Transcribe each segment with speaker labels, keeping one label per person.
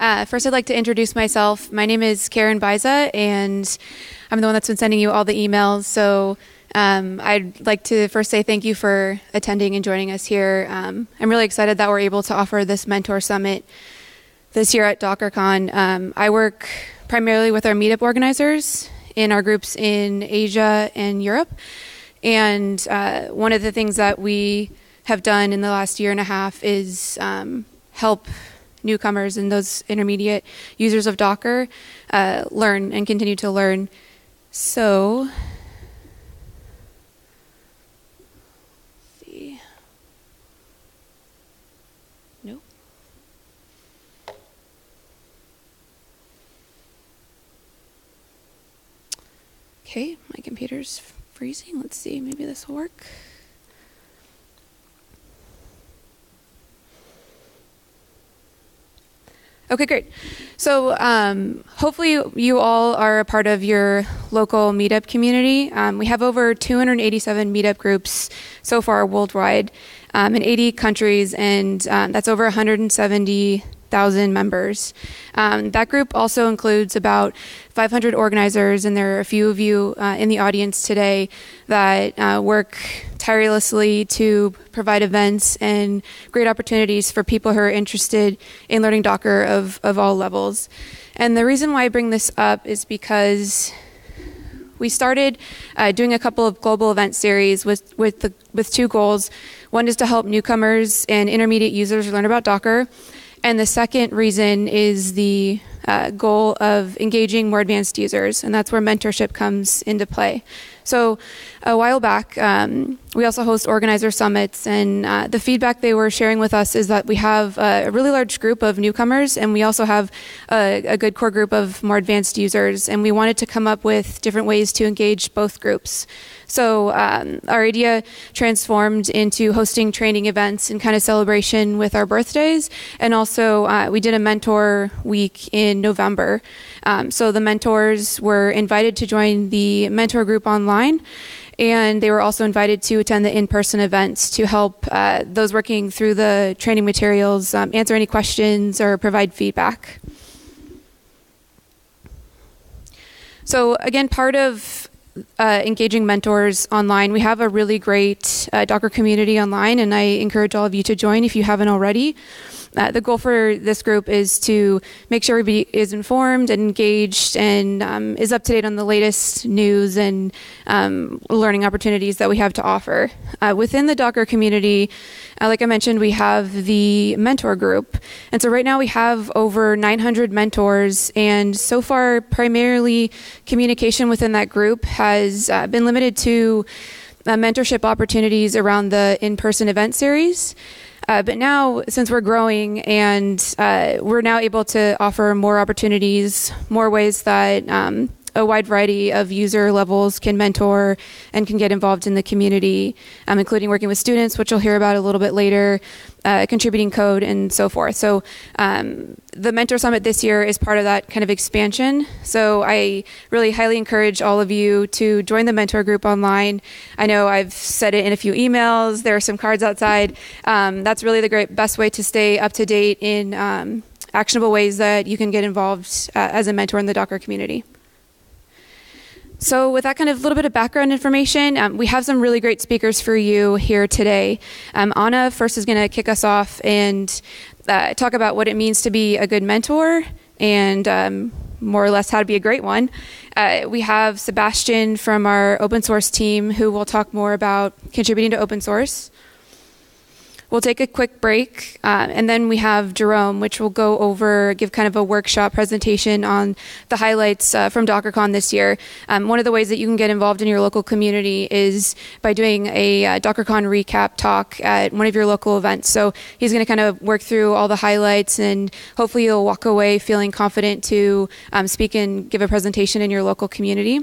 Speaker 1: Uh, first, I'd like to introduce myself. My name is Karen Biza, and I'm the one that's been sending you all the emails. So um, I'd like to first say thank you for attending and joining us here. Um, I'm really excited that we're able to offer this mentor summit this year at DockerCon. Um, I work primarily with our meetup organizers in our groups in Asia and Europe. And uh, one of the things that we have done in the last year and a half is um, help newcomers and those intermediate users of Docker uh, learn and continue to learn. So, see. Nope. Okay, my computer's freezing. Let's see, maybe this will work. Okay, great. So um, hopefully you all are a part of your local meetup community. Um, we have over 287 meetup groups so far worldwide um, in 80 countries, and um, that's over 170 thousand members. Um, that group also includes about 500 organizers, and there are a few of you uh, in the audience today that uh, work tirelessly to provide events and great opportunities for people who are interested in learning Docker of, of all levels. And the reason why I bring this up is because we started uh, doing a couple of global event series with with the, with two goals. One is to help newcomers and intermediate users learn about Docker, and the second reason is the uh, goal of engaging more advanced users, and that's where mentorship comes into play. So, a while back, um, we also host organizer summits, and uh, the feedback they were sharing with us is that we have a really large group of newcomers, and we also have a, a good core group of more advanced users, and we wanted to come up with different ways to engage both groups. So um, our idea transformed into hosting training events and kind of celebration with our birthdays. And also, uh, we did a mentor week in November. Um, so the mentors were invited to join the mentor group online. And they were also invited to attend the in person events to help uh, those working through the training materials um, answer any questions or provide feedback. So, again, part of uh, engaging mentors online. We have a really great uh, Docker community online, and I encourage all of you to join if you haven't already. Uh, the goal for this group is to make sure everybody is informed and engaged and um, is up to date on the latest news and um, learning opportunities that we have to offer. Uh, within the Docker community, uh, like I mentioned, we have the mentor group. And so right now we have over 900 mentors, and so far, primarily communication within that group has uh, been limited to uh, mentorship opportunities around the in person event series. Uh, but now, since we're growing and uh, we're now able to offer more opportunities, more ways that um, a wide variety of user levels can mentor and can get involved in the community, um, including working with students, which you'll hear about a little bit later, uh, contributing code, and so forth. So, um, the Mentor Summit this year is part of that kind of expansion. So, I really highly encourage all of you to join the mentor group online. I know I've said it in a few emails, there are some cards outside. Um, that's really the great best way to stay up to date in um, actionable ways that you can get involved uh, as a mentor in the Docker community. So, with that kind of little bit of background information, um, we have some really great speakers for you here today. Um, Anna first is going to kick us off and uh, talk about what it means to be a good mentor and um, more or less how to be a great one. Uh, we have Sebastian from our open source team who will talk more about contributing to open source. We'll take a quick break, uh, and then we have Jerome, which will go over, give kind of a workshop presentation on the highlights uh, from DockerCon this year. Um, one of the ways that you can get involved in your local community is by doing a uh, DockerCon recap talk at one of your local events. So he's going to kind of work through all the highlights, and hopefully you'll walk away feeling confident to um, speak and give a presentation in your local community.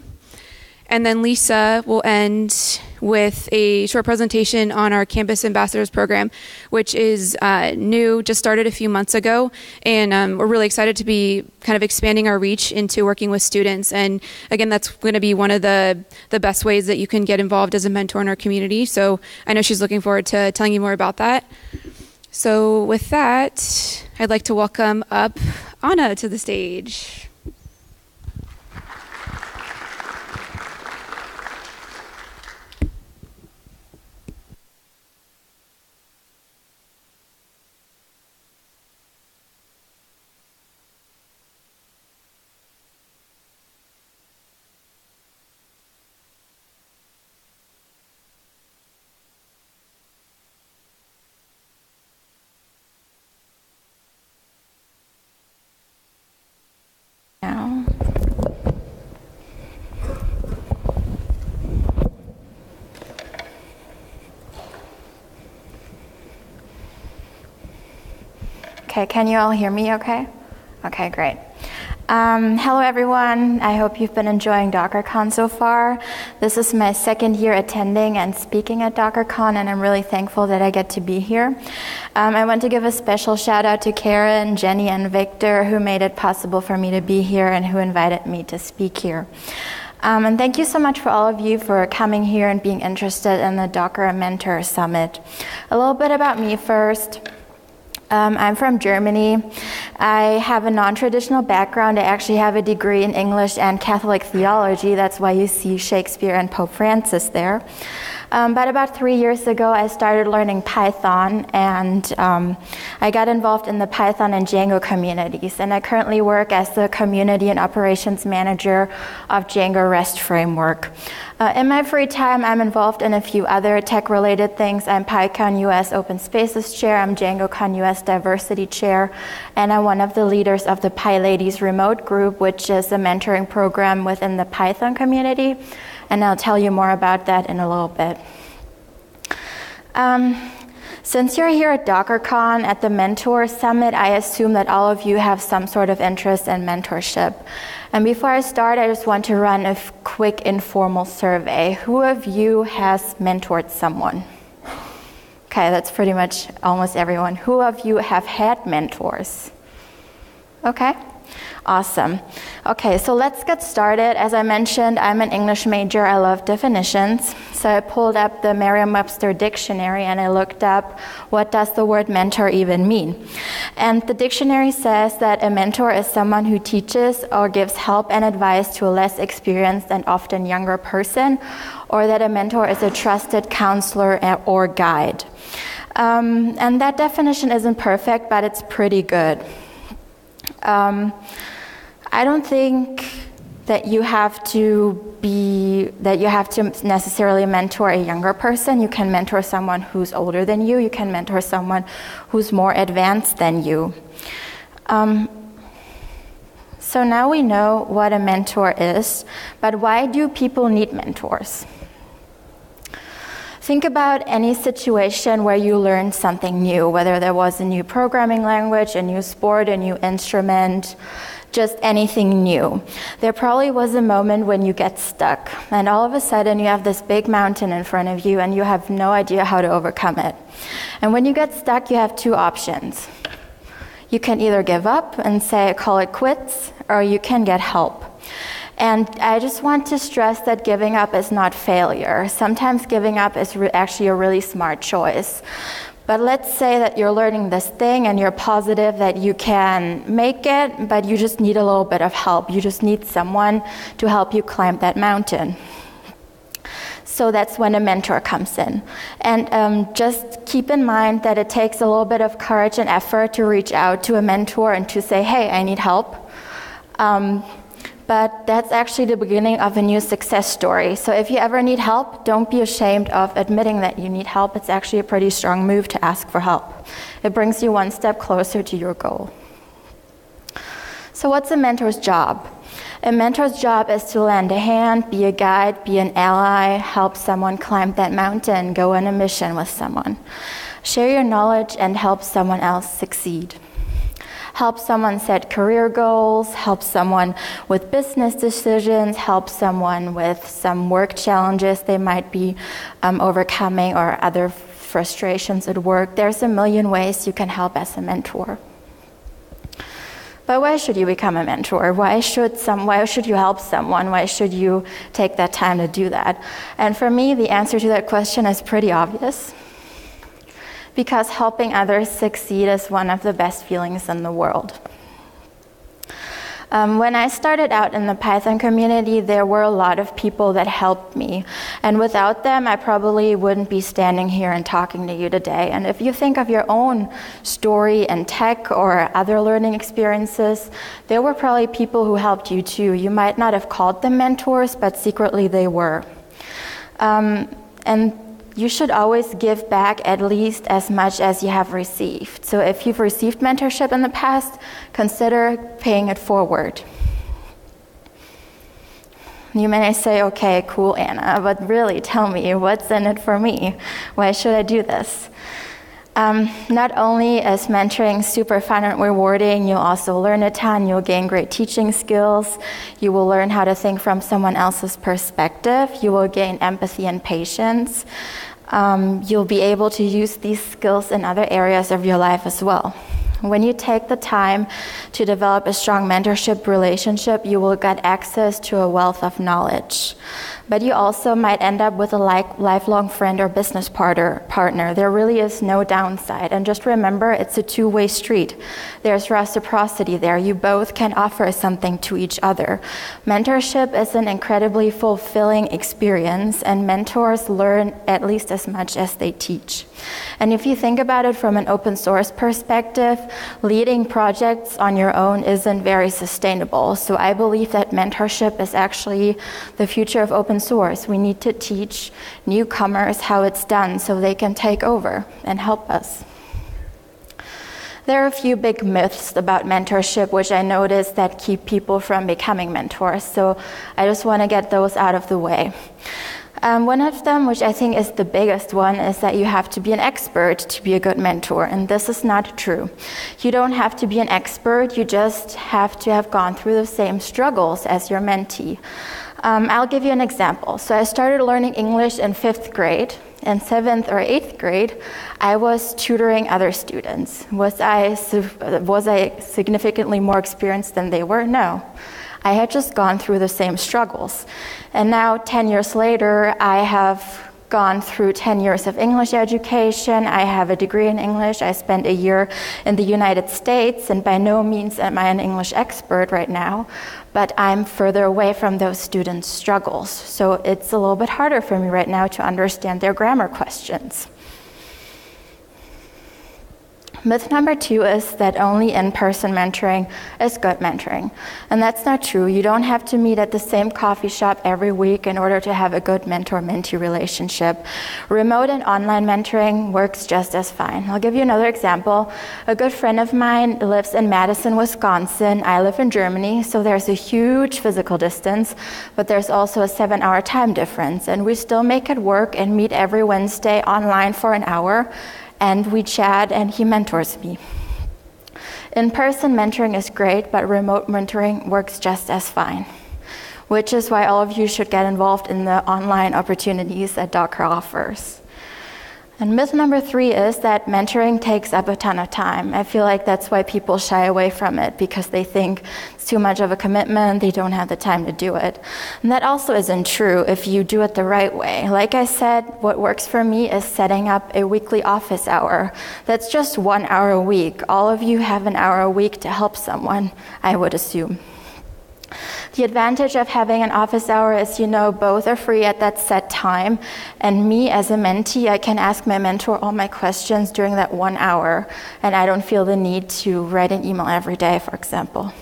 Speaker 1: And then Lisa will end with a short presentation on our Campus Ambassadors program, which is uh, new, just started a few months ago. And um, we're really excited to be kind of expanding our reach into working with students. And again, that's going to be one of the, the best ways that you can get involved as a mentor in our community. So I know she's looking forward to telling you more about that. So, with that, I'd like to welcome up Anna to the stage.
Speaker 2: Okay, can you all hear me okay? Okay, great. Um, hello, everyone. I hope you've been enjoying DockerCon so far. This is my second year attending and speaking at DockerCon, and I'm really thankful that I get to be here. Um, I want to give a special shout out to Karen, Jenny, and Victor, who made it possible for me to be here and who invited me to speak here. Um, and thank you so much for all of you for coming here and being interested in the Docker Mentor Summit. A little bit about me first. Um, I'm from Germany. I have a non traditional background. I actually have a degree in English and Catholic theology. That's why you see Shakespeare and Pope Francis there. Um, but about three years ago, I started learning Python, and um, I got involved in the Python and Django communities. And I currently work as the community and operations manager of Django REST framework. Uh, in my free time, I'm involved in a few other tech related things. I'm PyCon US Open Spaces Chair, I'm DjangoCon US Diversity Chair, and I'm one of the leaders of the PyLadies Remote Group, which is a mentoring program within the Python community and I'll tell you more about that in a little bit. Um, since you're here at DockerCon at the Mentor Summit, I assume that all of you have some sort of interest in mentorship. And before I start, I just want to run a quick informal survey. Who of you has mentored someone? Okay, that's pretty much almost everyone. Who of you have had mentors? Okay. Awesome. Okay, so let's get started. As I mentioned, I'm an English major. I love definitions. So I pulled up the Merriam-Webster dictionary and I looked up what does the word mentor even mean. And the dictionary says that a mentor is someone who teaches or gives help and advice to a less experienced and often younger person, or that a mentor is a trusted counselor or guide. Um, and that definition isn't perfect, but it's pretty good. Um, I don't think that you have to be that you have to necessarily mentor a younger person. You can mentor someone who's older than you. You can mentor someone who's more advanced than you. Um, so now we know what a mentor is but why do people need mentors? Think about any situation where you learned something new, whether there was a new programming language, a new sport, a new instrument, just anything new. There probably was a moment when you get stuck, and all of a sudden you have this big mountain in front of you and you have no idea how to overcome it. And when you get stuck, you have two options. You can either give up and say, call it quits, or you can get help. And I just want to stress that giving up is not failure. Sometimes giving up is re- actually a really smart choice. But let's say that you're learning this thing and you're positive that you can make it, but you just need a little bit of help. You just need someone to help you climb that mountain. So that's when a mentor comes in. And um, just keep in mind that it takes a little bit of courage and effort to reach out to a mentor and to say, hey, I need help. Um, but that's actually the beginning of a new success story. So if you ever need help, don't be ashamed of admitting that you need help. It's actually a pretty strong move to ask for help. It brings you one step closer to your goal. So, what's a mentor's job? A mentor's job is to lend a hand, be a guide, be an ally, help someone climb that mountain, go on a mission with someone. Share your knowledge and help someone else succeed help someone set career goals, help someone with business decisions, help someone with some work challenges they might be um, overcoming or other frustrations at work. There's a million ways you can help as a mentor. But why should you become a mentor? Why should some why should you help someone? Why should you take that time to do that? And for me, the answer to that question is pretty obvious because helping others succeed is one of the best feelings in the world. Um, when I started out in the Python community, there were a lot of people that helped me. And without them, I probably wouldn't be standing here and talking to you today. And if you think of your own story in tech or other learning experiences, there were probably people who helped you too. You might not have called them mentors, but secretly they were. Um, and you should always give back at least as much as you have received. So if you've received mentorship in the past, consider paying it forward. You may say, okay, cool, Anna, but really tell me what's in it for me? Why should I do this? Um, not only is mentoring super fun and rewarding, you'll also learn a ton. You'll gain great teaching skills. You will learn how to think from someone else's perspective. You will gain empathy and patience. Um, you'll be able to use these skills in other areas of your life as well. When you take the time to develop a strong mentorship relationship, you will get access to a wealth of knowledge. But you also might end up with a like, lifelong friend or business partner, partner. There really is no downside. And just remember, it's a two way street. There's reciprocity there. You both can offer something to each other. Mentorship is an incredibly fulfilling experience, and mentors learn at least as much as they teach. And if you think about it from an open source perspective, leading projects on your own isn't very sustainable. So I believe that mentorship is actually the future of open source. We need to teach newcomers how it's done so they can take over and help us. There are a few big myths about mentorship which I notice that keep people from becoming mentors. So I just want to get those out of the way. Um, one of them, which I think is the biggest one, is that you have to be an expert to be a good mentor, and this is not true. You don't have to be an expert, you just have to have gone through the same struggles as your mentee. Um, I'll give you an example. So I started learning English in fifth grade. In seventh or eighth grade, I was tutoring other students. Was I, was I significantly more experienced than they were? No. I had just gone through the same struggles. And now, 10 years later, I have gone through 10 years of English education. I have a degree in English. I spent a year in the United States, and by no means am I an English expert right now, but I'm further away from those students' struggles. So it's a little bit harder for me right now to understand their grammar questions. Myth number two is that only in person mentoring is good mentoring. And that's not true. You don't have to meet at the same coffee shop every week in order to have a good mentor mentee relationship. Remote and online mentoring works just as fine. I'll give you another example. A good friend of mine lives in Madison, Wisconsin. I live in Germany, so there's a huge physical distance, but there's also a seven hour time difference. And we still make it work and meet every Wednesday online for an hour and we chat, and he mentors me. In person mentoring is great, but remote mentoring works just as fine, which is why all of you should get involved in the online opportunities that Docker offers. And myth number three is that mentoring takes up a ton of time. I feel like that's why people shy away from it because they think it's too much of a commitment, they don't have the time to do it. And that also isn't true if you do it the right way. Like I said, what works for me is setting up a weekly office hour. That's just one hour a week. All of you have an hour a week to help someone, I would assume. The advantage of having an office hour is, you know, both are free at that set time. And me as a mentee, I can ask my mentor all my questions during that one hour. And I don't feel the need to write an email every day, for example.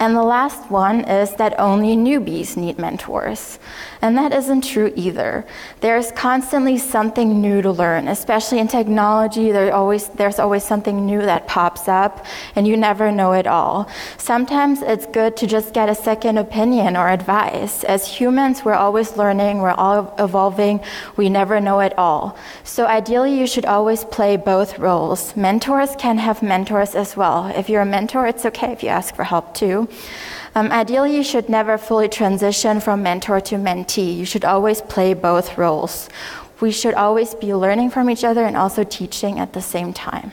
Speaker 2: And the last one is that only newbies need mentors. And that isn't true either. There's constantly something new to learn, especially in technology. There's always, there's always something new that pops up, and you never know it all. Sometimes it's good to just get a second opinion or advice. As humans, we're always learning, we're all evolving, we never know it all. So ideally, you should always play both roles. Mentors can have mentors as well. If you're a mentor, it's okay if you ask for help too. Um, ideally, you should never fully transition from mentor to mentee. You should always play both roles. We should always be learning from each other and also teaching at the same time.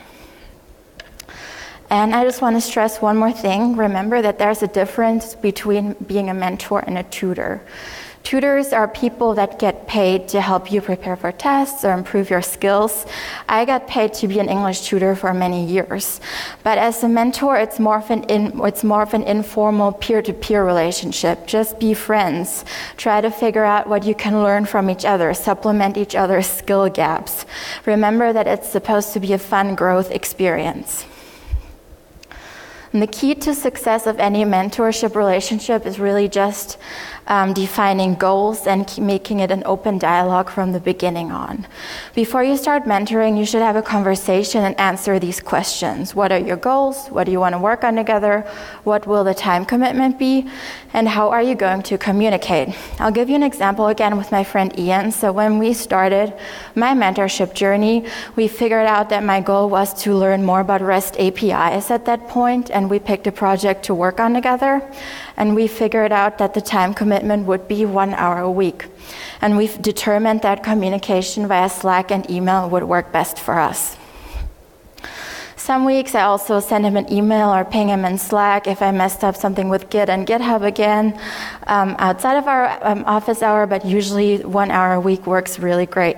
Speaker 2: And I just want to stress one more thing. Remember that there's a difference between being a mentor and a tutor. Tutors are people that get paid to help you prepare for tests or improve your skills. I got paid to be an English tutor for many years. But as a mentor, it's more of an, in, it's more of an informal peer to peer relationship. Just be friends. Try to figure out what you can learn from each other, supplement each other's skill gaps. Remember that it's supposed to be a fun growth experience. And the key to success of any mentorship relationship is really just um, defining goals and making it an open dialogue from the beginning on. Before you start mentoring, you should have a conversation and answer these questions What are your goals? What do you want to work on together? What will the time commitment be? And how are you going to communicate? I'll give you an example again with my friend Ian. So, when we started my mentorship journey, we figured out that my goal was to learn more about REST APIs at that point, and we picked a project to work on together and we figured out that the time commitment would be one hour a week. And we've determined that communication via Slack and email would work best for us. Some weeks I also send him an email or ping him in Slack if I messed up something with Git and GitHub again um, outside of our um, office hour, but usually one hour a week works really great.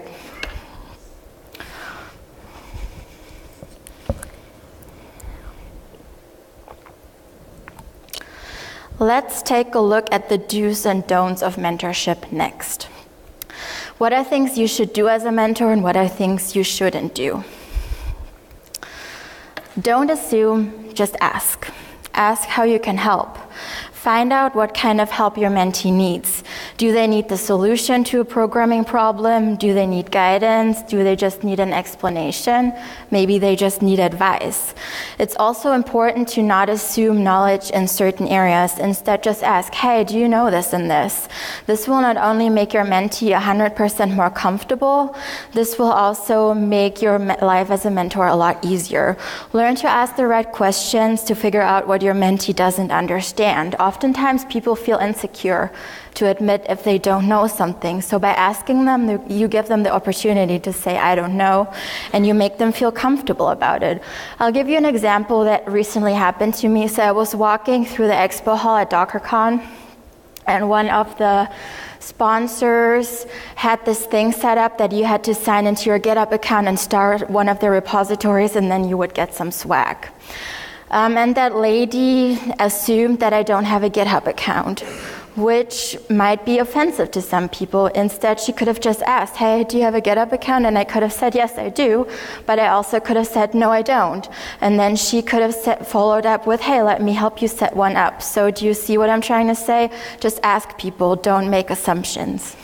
Speaker 2: Let's take a look at the do's and don'ts of mentorship next. What are things you should do as a mentor, and what are things you shouldn't do? Don't assume, just ask. Ask how you can help. Find out what kind of help your mentee needs. Do they need the solution to a programming problem? Do they need guidance? Do they just need an explanation? Maybe they just need advice. It's also important to not assume knowledge in certain areas. Instead, just ask, hey, do you know this and this? This will not only make your mentee 100% more comfortable, this will also make your life as a mentor a lot easier. Learn to ask the right questions to figure out what your mentee doesn't understand oftentimes people feel insecure to admit if they don't know something. So by asking them, you give them the opportunity to say, I don't know, and you make them feel comfortable about it. I'll give you an example that recently happened to me. So I was walking through the expo hall at DockerCon, and one of the sponsors had this thing set up that you had to sign into your GitHub account and start one of their repositories, and then you would get some swag. Um, and that lady assumed that I don't have a GitHub account, which might be offensive to some people. Instead, she could have just asked, Hey, do you have a GitHub account? And I could have said, Yes, I do. But I also could have said, No, I don't. And then she could have set, followed up with, Hey, let me help you set one up. So, do you see what I'm trying to say? Just ask people, don't make assumptions.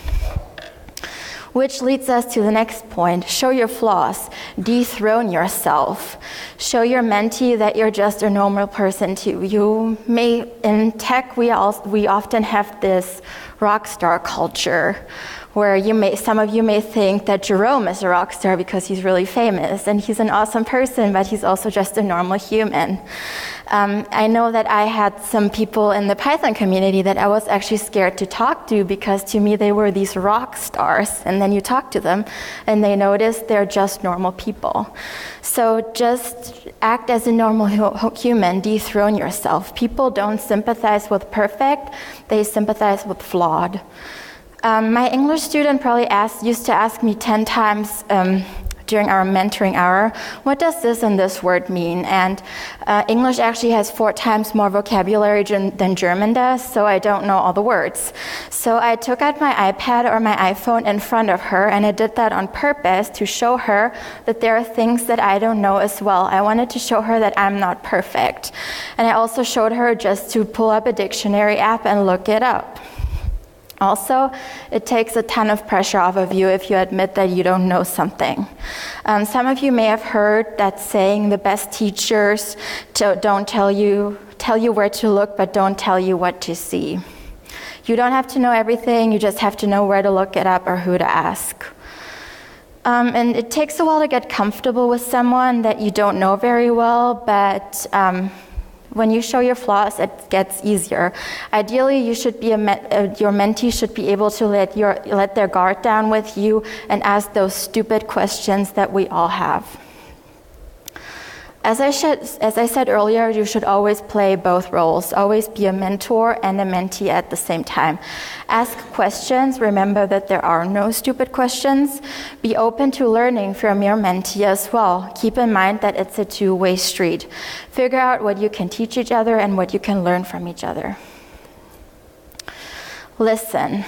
Speaker 2: Which leads us to the next point show your flaws, dethrone yourself. Show your mentee that you're just a normal person too. You may, in tech, we, all, we often have this rock star culture where you may, some of you may think that Jerome is a rock star because he's really famous and he's an awesome person, but he's also just a normal human. Um, I know that I had some people in the Python community that I was actually scared to talk to because to me they were these rock stars. And then you talk to them and they notice they're just normal people. So just act as a normal human, dethrone yourself. People don't sympathize with perfect, they sympathize with flawed. Um, my English student probably asked, used to ask me 10 times um, during our mentoring hour, what does this and this word mean? And uh, English actually has four times more vocabulary than German does, so I don't know all the words. So I took out my iPad or my iPhone in front of her, and I did that on purpose to show her that there are things that I don't know as well. I wanted to show her that I'm not perfect. And I also showed her just to pull up a dictionary app and look it up. Also, it takes a ton of pressure off of you if you admit that you don't know something. Um, some of you may have heard that saying the best teachers don't tell you, tell you where to look, but don't tell you what to see. You don't have to know everything, you just have to know where to look it up or who to ask. Um, and it takes a while to get comfortable with someone that you don't know very well, but um, when you show your flaws, it gets easier. Ideally, you should be me- uh, your mentee should be able to let, your, let their guard down with you and ask those stupid questions that we all have. As I, should, as I said earlier, you should always play both roles, always be a mentor and a mentee at the same time. Ask questions, remember that there are no stupid questions. Be open to learning from your mentee as well. Keep in mind that it's a two way street. Figure out what you can teach each other and what you can learn from each other. Listen.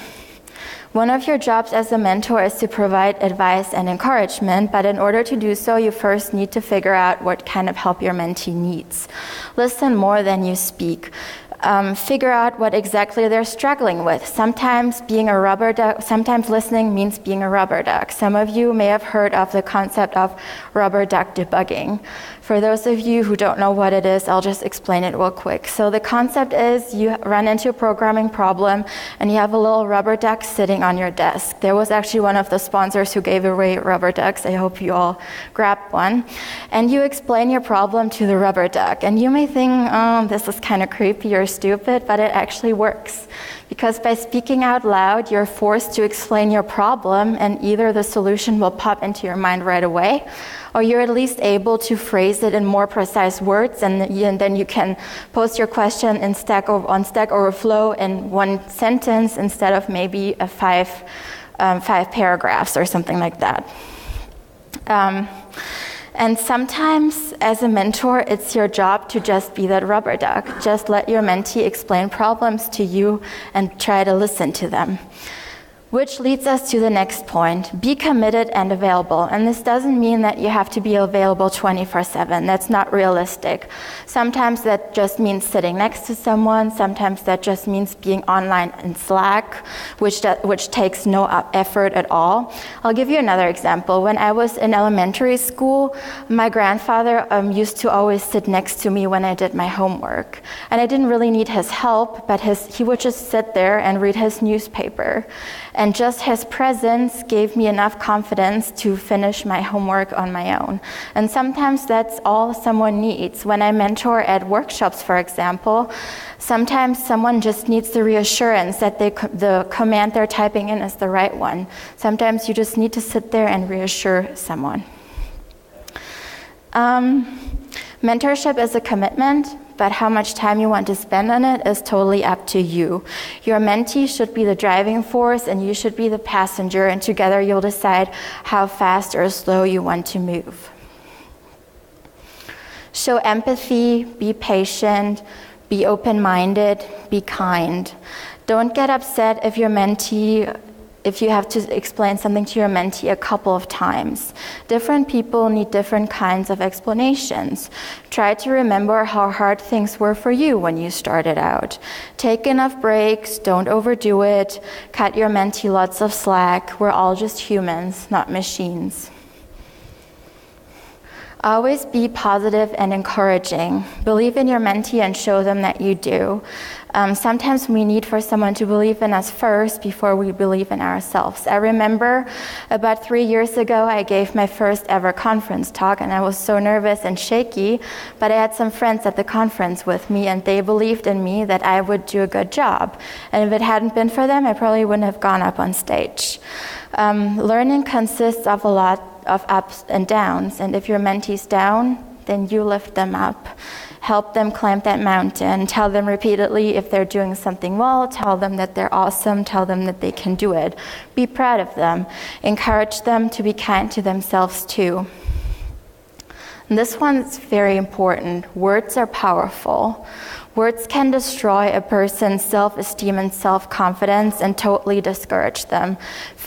Speaker 2: One of your jobs as a mentor is to provide advice and encouragement, but in order to do so, you first need to figure out what kind of help your mentee needs. Listen more than you speak um, figure out what exactly they're struggling with. Sometimes being a rubber duck, sometimes listening means being a rubber duck. Some of you may have heard of the concept of rubber duck debugging. For those of you who don't know what it is, I'll just explain it real quick. So the concept is you run into a programming problem and you have a little rubber duck sitting on your desk. There was actually one of the sponsors who gave away rubber ducks. I hope you all grabbed one. And you explain your problem to the rubber duck. And you may think, oh, this is kind of creepy or stupid, but it actually works. Because by speaking out loud, you're forced to explain your problem, and either the solution will pop into your mind right away, or you're at least able to phrase it in more precise words, and, then you can post your question in Stack on Stack Overflow in one sentence instead of maybe a five, um, five paragraphs or something like that. Um, and sometimes, as a mentor, it's your job to just be that rubber duck. Just let your mentee explain problems to you and try to listen to them. Which leads us to the next point be committed and available. And this doesn't mean that you have to be available 24 7. That's not realistic. Sometimes that just means sitting next to someone, sometimes that just means being online in Slack, which, which takes no effort at all. I'll give you another example. When I was in elementary school, my grandfather um, used to always sit next to me when I did my homework. And I didn't really need his help, but his, he would just sit there and read his newspaper. And just his presence gave me enough confidence to finish my homework on my own. And sometimes that's all someone needs. When I mentor at workshops, for example, sometimes someone just needs the reassurance that they, the command they're typing in is the right one. Sometimes you just need to sit there and reassure someone. Um, mentorship is a commitment but how much time you want to spend on it is totally up to you. Your mentee should be the driving force and you should be the passenger, and together you'll decide how fast or slow you want to move. Show empathy, be patient, be open minded, be kind. Don't get upset if your mentee if you have to explain something to your mentee a couple of times. Different people need different kinds of explanations. Try to remember how hard things were for you when you started out. Take enough breaks, don't overdo it, cut your mentee lots of slack. We're all just humans, not machines. Always be positive and encouraging. Believe in your mentee and show them that you do. Um, sometimes we need for someone to believe in us first before we believe in ourselves. I remember about three years ago, I gave my first ever conference talk, and I was so nervous and shaky. But I had some friends at the conference with me, and they believed in me that I would do a good job. And if it hadn't been for them, I probably wouldn't have gone up on stage. Um, learning consists of a lot of ups and downs, and if your mentee's down, then you lift them up. Help them climb that mountain. Tell them repeatedly if they're doing something well. Tell them that they're awesome. Tell them that they can do it. Be proud of them. Encourage them to be kind to themselves too. And this one's very important. Words are powerful. Words can destroy a person's self esteem and self confidence and totally discourage them.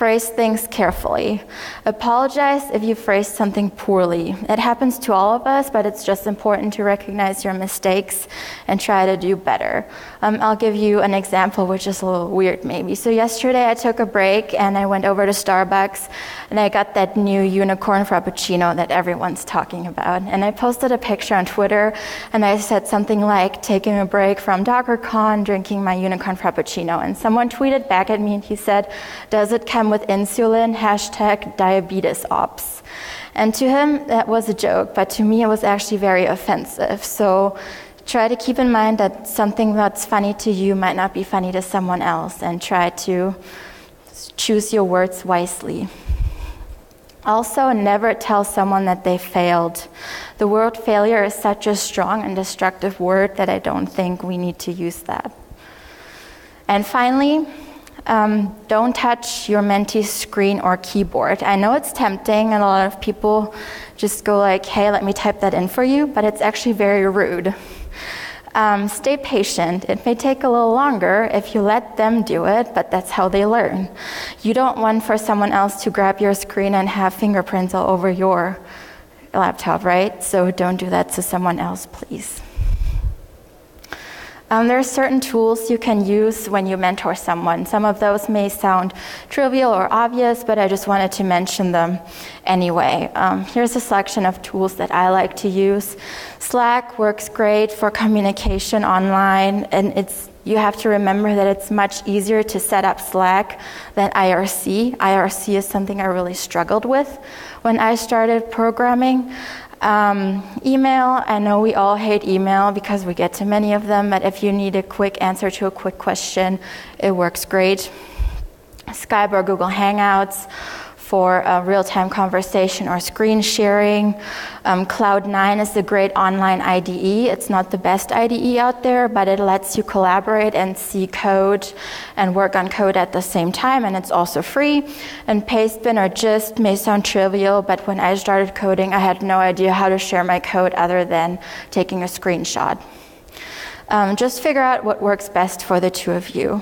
Speaker 2: Phrase things carefully. Apologize if you phrase something poorly. It happens to all of us, but it's just important to recognize your mistakes and try to do better. Um, I'll give you an example, which is a little weird maybe. So, yesterday I took a break and I went over to Starbucks and I got that new unicorn frappuccino that everyone's talking about. And I posted a picture on Twitter and I said something like, taking a break from DockerCon, drinking my unicorn frappuccino. And someone tweeted back at me and he said, Does it come with insulin? Hashtag diabetes ops. And to him, that was a joke, but to me, it was actually very offensive. So try to keep in mind that something that's funny to you might not be funny to someone else, and try to choose your words wisely. Also, never tell someone that they failed. The word failure is such a strong and destructive word that I don't think we need to use that. And finally, um, don't touch your mentee's screen or keyboard. I know it's tempting, and a lot of people just go like, "Hey, let me type that in for you," but it's actually very rude. Um, stay patient. It may take a little longer if you let them do it, but that's how they learn. You don't want for someone else to grab your screen and have fingerprints all over your laptop, right? So don't do that to someone else, please. Um, there are certain tools you can use when you mentor someone. Some of those may sound trivial or obvious, but I just wanted to mention them anyway. Um, here's a selection of tools that I like to use. Slack works great for communication online, and it's you have to remember that it's much easier to set up Slack than IRC. IRC is something I really struggled with when I started programming. Um, email, I know we all hate email because we get too many of them, but if you need a quick answer to a quick question, it works great. Skype or Google Hangouts for a real time conversation or screen sharing. Um, Cloud9 is a great online IDE. It's not the best IDE out there, but it lets you collaborate and see code and work on code at the same time, and it's also free. And Pastebin or Gist may sound trivial, but when I started coding, I had no idea how to share my code other than taking a screenshot. Um, just figure out what works best for the two of you.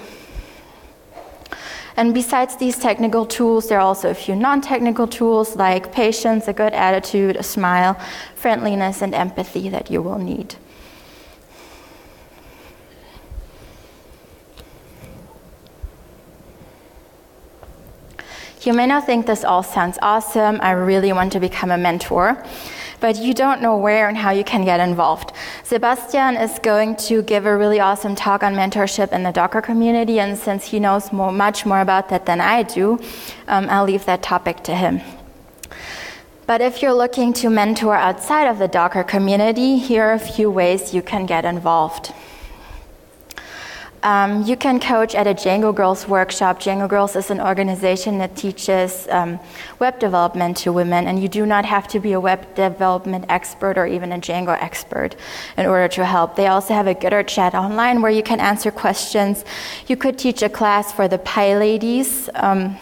Speaker 2: And besides these technical tools, there are also a few non technical tools like patience, a good attitude, a smile, friendliness, and empathy that you will need. You may not think this all sounds awesome. I really want to become a mentor but you don't know where and how you can get involved. Sebastian is going to give a really awesome talk on mentorship in the Docker community, and since he knows more, much more about that than I do, um, I'll leave that topic to him. But if you're looking to mentor outside of the Docker community, here are a few ways you can get involved. Um, you can coach at a Django Girls workshop. Django Girls is an organization that teaches um, web development to women, and you do not have to be a web development expert or even a Django expert in order to help. They also have a Gitter chat online where you can answer questions. You could teach a class for the PyLadies. Um,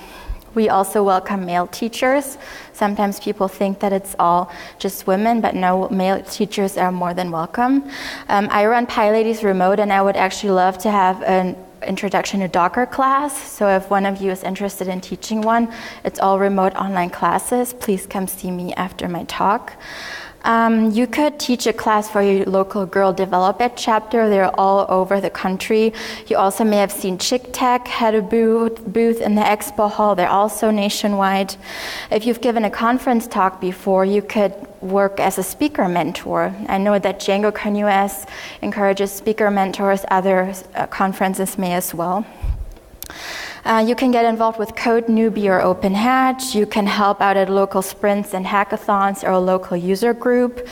Speaker 2: we also welcome male teachers. Sometimes people think that it's all just women, but no, male teachers are more than welcome. Um, I run PyLadies remote, and I would actually love to have an introduction to Docker class. So if one of you is interested in teaching one, it's all remote online classes. Please come see me after my talk. Um, you could teach a class for your local Girl Develop It chapter. They're all over the country. You also may have seen Chick Tech had a booth, booth in the expo hall. They're also nationwide. If you've given a conference talk before, you could work as a speaker mentor. I know that Django US encourages speaker mentors. Other uh, conferences may as well. Uh, you can get involved with Code Newbie or OpenHatch. You can help out at local sprints and hackathons or a local user group.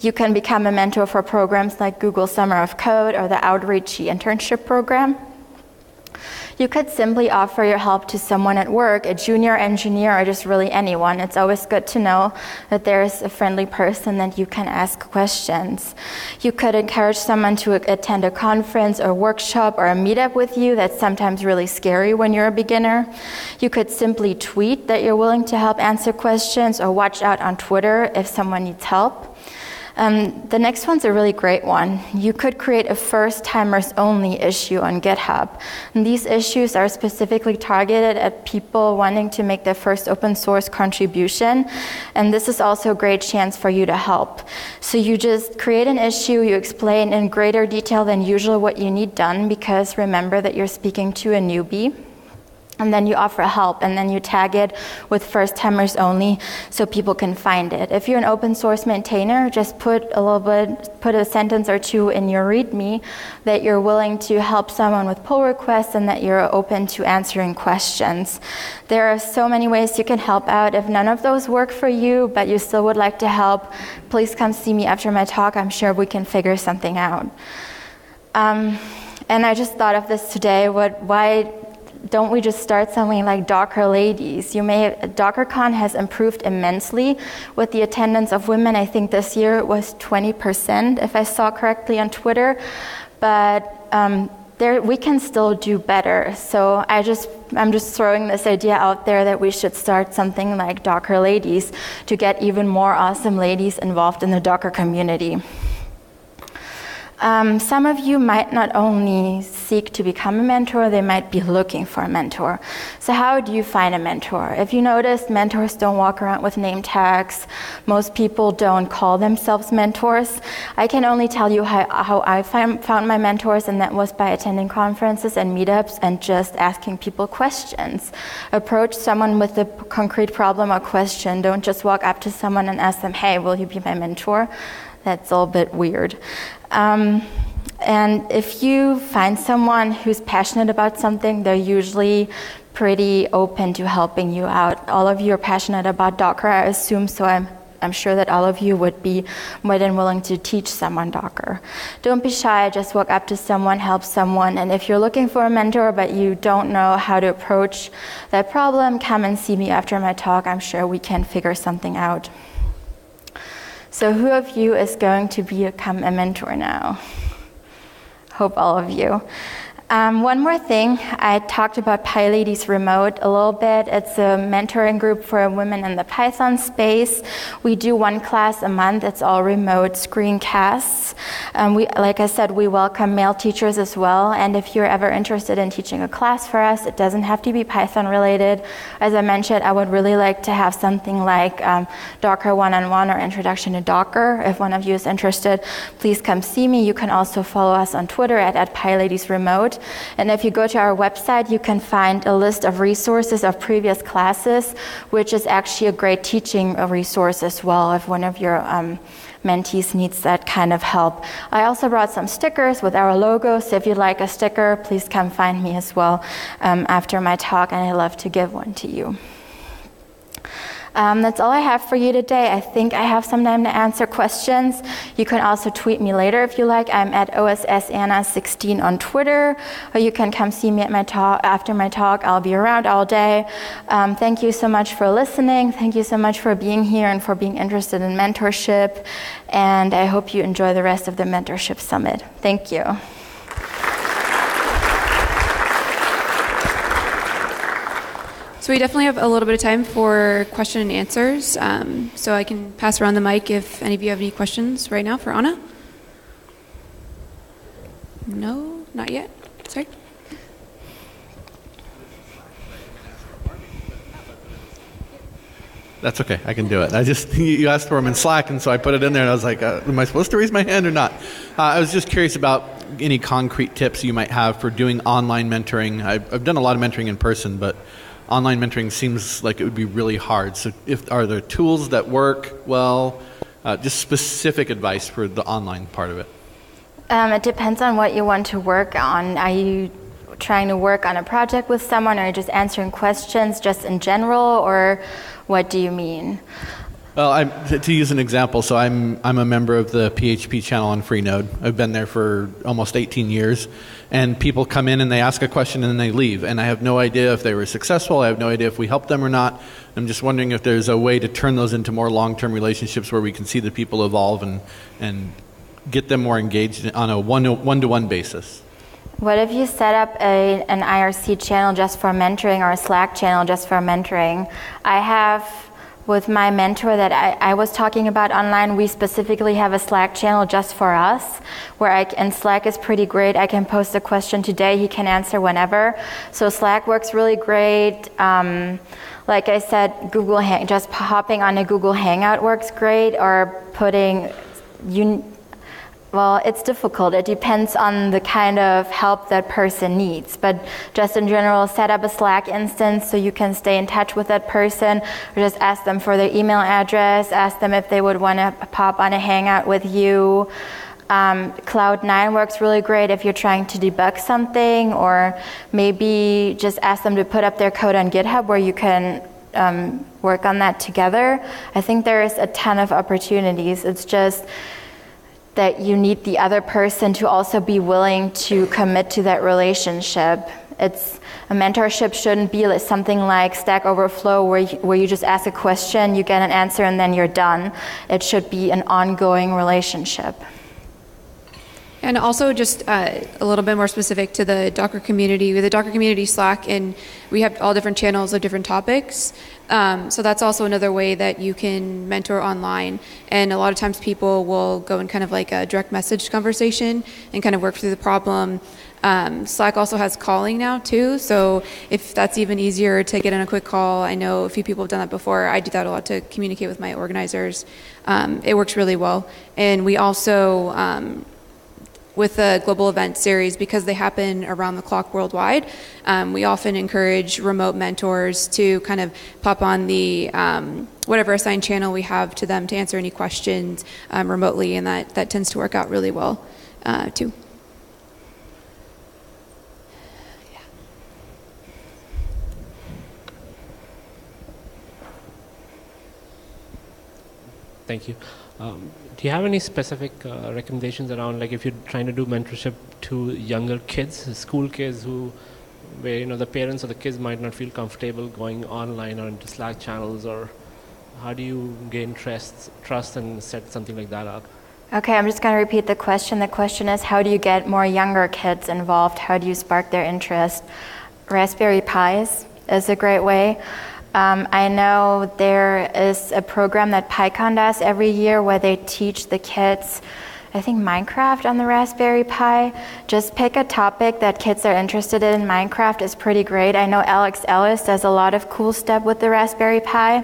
Speaker 2: You can become a mentor for programs like Google Summer of Code or the Outreachy internship program. You could simply offer your help to someone at work, a junior engineer, or just really anyone. It's always good to know that there's a friendly person that you can ask questions. You could encourage someone to attend a conference or workshop or a meetup with you. That's sometimes really scary when you're a beginner. You could simply tweet that you're willing to help answer questions or watch out on Twitter if someone needs help. Um, the next one's a really great one. You could create a first timers only issue on GitHub. And these issues are specifically targeted at people wanting to make their first open source contribution. And this is also a great chance for you to help. So you just create an issue, you explain in greater detail than usual what you need done, because remember that you're speaking to a newbie and then you offer help and then you tag it with first timers only so people can find it. If you're an open source maintainer just put a little bit put a sentence or two in your readme that you're willing to help someone with pull requests and that you're open to answering questions. There are so many ways you can help out. If none of those work for you but you still would like to help please come see me after my talk. I'm sure we can figure something out. Um, and i just thought of this today what why don't we just start something like Docker Ladies? You may DockerCon has improved immensely with the attendance of women. I think this year it was 20%, if I saw correctly on Twitter. But um, there, we can still do better. So I just, I'm just throwing this idea out there that we should start something like Docker Ladies to get even more awesome ladies involved in the Docker community. Um, some of you might not only seek to become a mentor, they might be looking for a mentor. So, how do you find a mentor? If you notice, mentors don't walk around with name tags. Most people don't call themselves mentors. I can only tell you how, how I find, found my mentors, and that was by attending conferences and meetups and just asking people questions. Approach someone with a concrete problem or question. Don't just walk up to someone and ask them, hey, will you be my mentor? That's a little bit weird. Um, and if you find someone who's passionate about something, they're usually pretty open to helping you out. All of you are passionate about Docker, I assume, so I'm I'm sure that all of you would be more than willing to teach someone Docker. Don't be shy, just walk up to someone, help someone, and if you're looking for a mentor but you don't know how to approach that problem, come and see me after my talk. I'm sure we can figure something out. So, who of you is going to become a mentor now? Hope all of you. Um, one more thing, I talked about PyLadies Remote a little bit. It's a mentoring group for women in the Python space. We do one class a month. It's all remote screencasts. Um, we, like I said, we welcome male teachers as well. And if you're ever interested in teaching a class for us, it doesn't have to be Python related. As I mentioned, I would really like to have something like um, Docker one-on-one or Introduction to Docker. If one of you is interested, please come see me. You can also follow us on Twitter at, at PyLadies Remote. And if you go to our website, you can find a list of resources of previous classes, which is actually a great teaching resource as well if one of your um, mentees needs that kind of help. I also brought some stickers with our logo, so if you'd like a sticker, please come find me as well um, after my talk, and I'd love to give one to you. Um, that's all I have for you today. I think I have some time to answer questions. You can also tweet me later if you like. I'm at OSSAnna16 on Twitter, or you can come see me at my talk after my talk. I'll be around all day. Um, thank you so much for listening. Thank you so much for being here and for being interested in mentorship. And I hope you enjoy the rest of the Mentorship Summit. Thank you.
Speaker 1: So we definitely have a little bit of time for question and answers. Um, so I can pass around the mic if any of you have any questions right now for Anna. No, not yet. Sorry.
Speaker 3: That's okay. I can do it. I just you asked for them in Slack, and so I put it in there, and I was like, uh, "Am I supposed to raise my hand or not?" Uh, I was just curious about any concrete tips you might have for doing online mentoring. I've, I've done a lot of mentoring in person, but online mentoring seems like it would be really hard. So, if are there tools that work well? Uh, just specific advice for the online part of it.
Speaker 2: Um, it depends on what you want to work on. Are you trying to work on a project with someone, or just answering questions just in general, or what do you mean?
Speaker 3: Well, I'm, to, to, use an example, so I'm, I'm a member of the PHP channel on Freenode. I've been there for almost 18 years. And people come in and they ask a question and then they leave. And I have no idea if they were successful. I have no idea if we helped them or not. I'm just wondering if there's a way to turn those into more long term relationships where we can see the people evolve and, and get them more engaged on a one to one basis.
Speaker 2: What if you set up a, an IRC channel just for mentoring or a Slack channel just for mentoring? I have with my mentor that I, I, was talking about online, we specifically have a Slack channel just for us, where I and Slack is pretty great. I can post a question today, he can answer whenever. So Slack works really great. Um, like I said, Google Hang, just hopping on a Google Hangout works great, or putting you well, it's difficult. It depends on the kind of help that person needs. But just in general, set up a Slack instance so you can stay in touch with that person, or just ask them for their email address, ask them if they would want to pop on a hangout with you. Um, Cloud9 works really great if you're trying to debug something, or maybe just ask them to put up their code on GitHub where you can um, work on that together. I think there's a ton of opportunities. It's just that you need the other person to also be willing to commit to that relationship. It's a mentorship shouldn't be like something like Stack Overflow where you, where you just ask a question, you get an answer, and then you're done. It should be an ongoing relationship.
Speaker 1: And also, just uh, a little bit more specific to the Docker community, with the Docker community Slack, and we have all different channels of different topics. Um, so that's also another way that you can mentor online. And a lot of times, people will go in kind of like a direct message conversation and kind of work through the problem. Um, Slack also has calling now too, so if that's even easier to get in a quick call, I know a few people have done that before. I do that a lot to communicate with my organizers. Um, it works really well, and we also um, with the global event series because they happen around the clock worldwide. Um, we often encourage remote mentors to kind of pop on the um, whatever assigned channel we have to them to answer any questions um, remotely, and that, that tends to work out really well uh, too.
Speaker 4: Thank you. Do you have any specific uh, recommendations around, like, if you're trying to do mentorship to younger kids, school kids who, where you know the parents or the kids might not feel comfortable going online or into Slack channels, or how do you gain trust, trust and set something like that up?
Speaker 2: Okay, I'm just going to repeat the question. The question is how do you get more younger kids involved? How do you spark their interest? Raspberry Pis is a great way. Um, I know there is a program that PyCon does every year where they teach the kids, I think, Minecraft on the Raspberry Pi. Just pick a topic that kids are interested in. Minecraft is pretty great. I know Alex Ellis does a lot of cool stuff with the Raspberry Pi.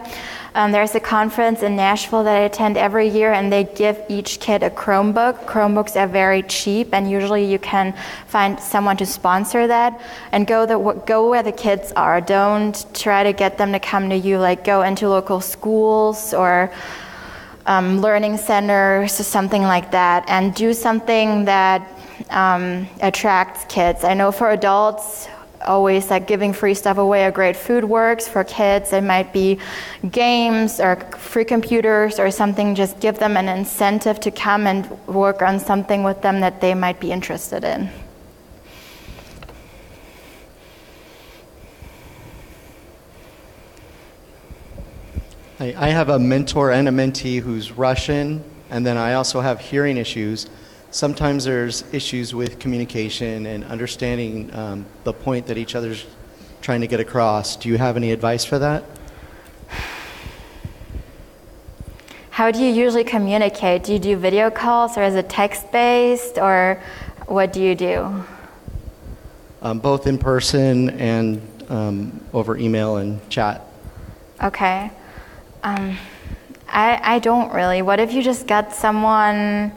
Speaker 2: Um, there's a conference in Nashville that I attend every year, and they give each kid a Chromebook. Chromebooks are very cheap, and usually you can find someone to sponsor that. And go the, go where the kids are. Don't try to get them to come to you. Like go into local schools or um, learning centers, something like that, and do something that um, attracts kids. I know for adults always like giving free stuff away or great food works. For kids it might be games or free computers or something. Just give them an incentive to come and work on something with them that they might be interested in
Speaker 5: I have a mentor and a mentee who's Russian, and then I also have hearing issues sometimes there's issues with communication and understanding um, the point that each other's trying to get across. Do you have any advice for that?
Speaker 2: How do you usually communicate? Do you do video calls or is it text based or what do you do?
Speaker 5: Um, both in person and um, over email and chat.
Speaker 2: Okay. Um, I, I don't really. What if you just get someone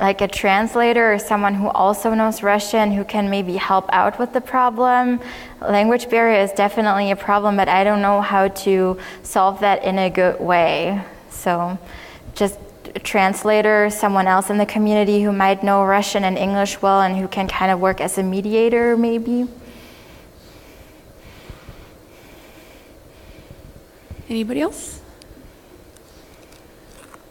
Speaker 2: like a translator or someone who also knows Russian who can maybe help out with the problem. Language barrier is definitely a problem, but I don't know how to solve that in a good way. So just a translator, someone else in the community who might know Russian and English well and who can kind of work as a mediator maybe.
Speaker 1: Anybody else?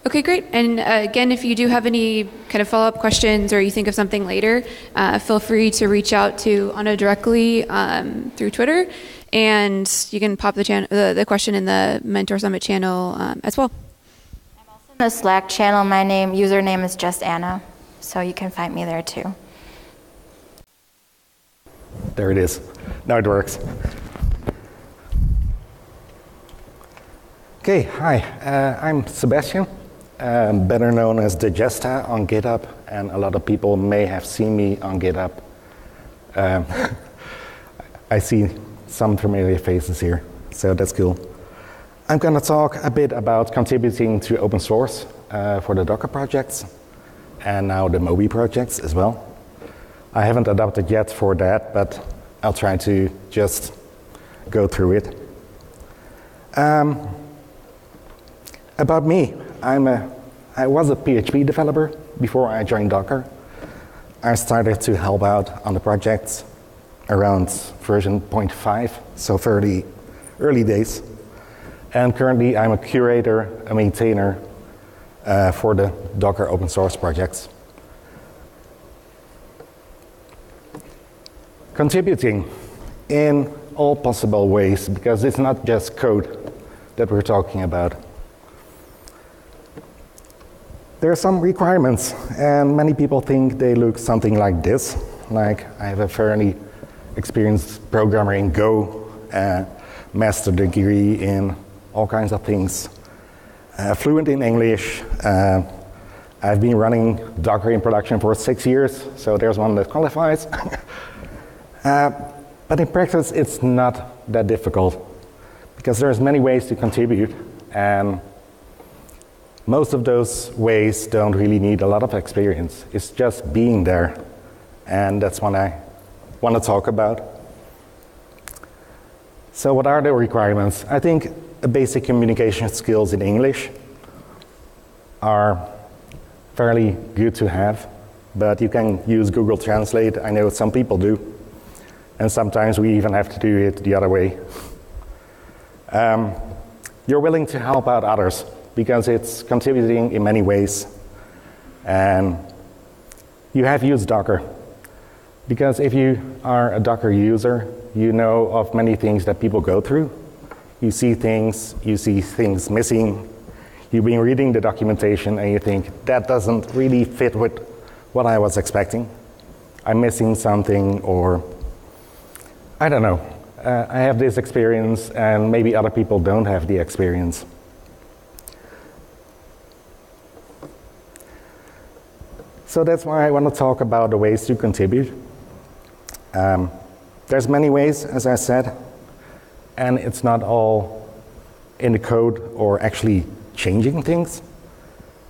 Speaker 1: Okay, great. And uh, again, if you do have any kind of follow up questions or you think of something later, uh, feel free to reach out to Anna directly um, through Twitter, and you can pop the, chan- the, the question in the Mentor Summit channel um, as well.
Speaker 2: I'm also in the Slack channel. My name username is just Anna, so you can find me there too.
Speaker 6: There it is. Now it works. Okay, hi. Uh, I'm Sebastian um, better known as thaJeztah on GitHub, and a lot of people may have seen me on GitHub. Um, I see some familiar faces here, so that's cool. I'm going to talk a bit about contributing to open source uh, for the Docker projects and now the Moby projects as well. I haven't adopted yet for that, but I'll try to just go through it. Um, about me, I'm a, I was a PHP developer before I joined Docker. I started to help out on the projects around version 0.5, so fairly early days. And currently, I'm a curator, a maintainer uh, for the Docker open source projects. Contributing. in all possible ways because it's not just code that we're talking about. There are some requirements, and many people think they look something like this. Like, I have a fairly experienced programmer in Go, uh, master degree in all kinds of things, uh, fluent in English. Uh, I've been running Docker in production for six years, so there's one that qualifies. Uh, but in practice, it's not that difficult because there's many ways to contribute, and most of those ways don't really need a lot of experience. It's just being there, and that's what I want to talk about. So, what are the requirements? I think basic communication skills in English are fairly good to have, but you can use Google Translate. I know some people do, and sometimes we even have to do it the other way. Um, you're willing to help out others because it's contributing in many ways. And you have used Docker. Because if you are a Docker user, you know of many things that people go through. You see things, you see things missing. You've been reading the documentation and you think, that doesn't really fit with what I was expecting. I'm missing something, or I don't know. Uh, I have this experience, and maybe other people don't have the experience. So that's why I want to talk about the ways to contribute. Um, there's many ways, as I said, and it's not all in the code or actually changing things.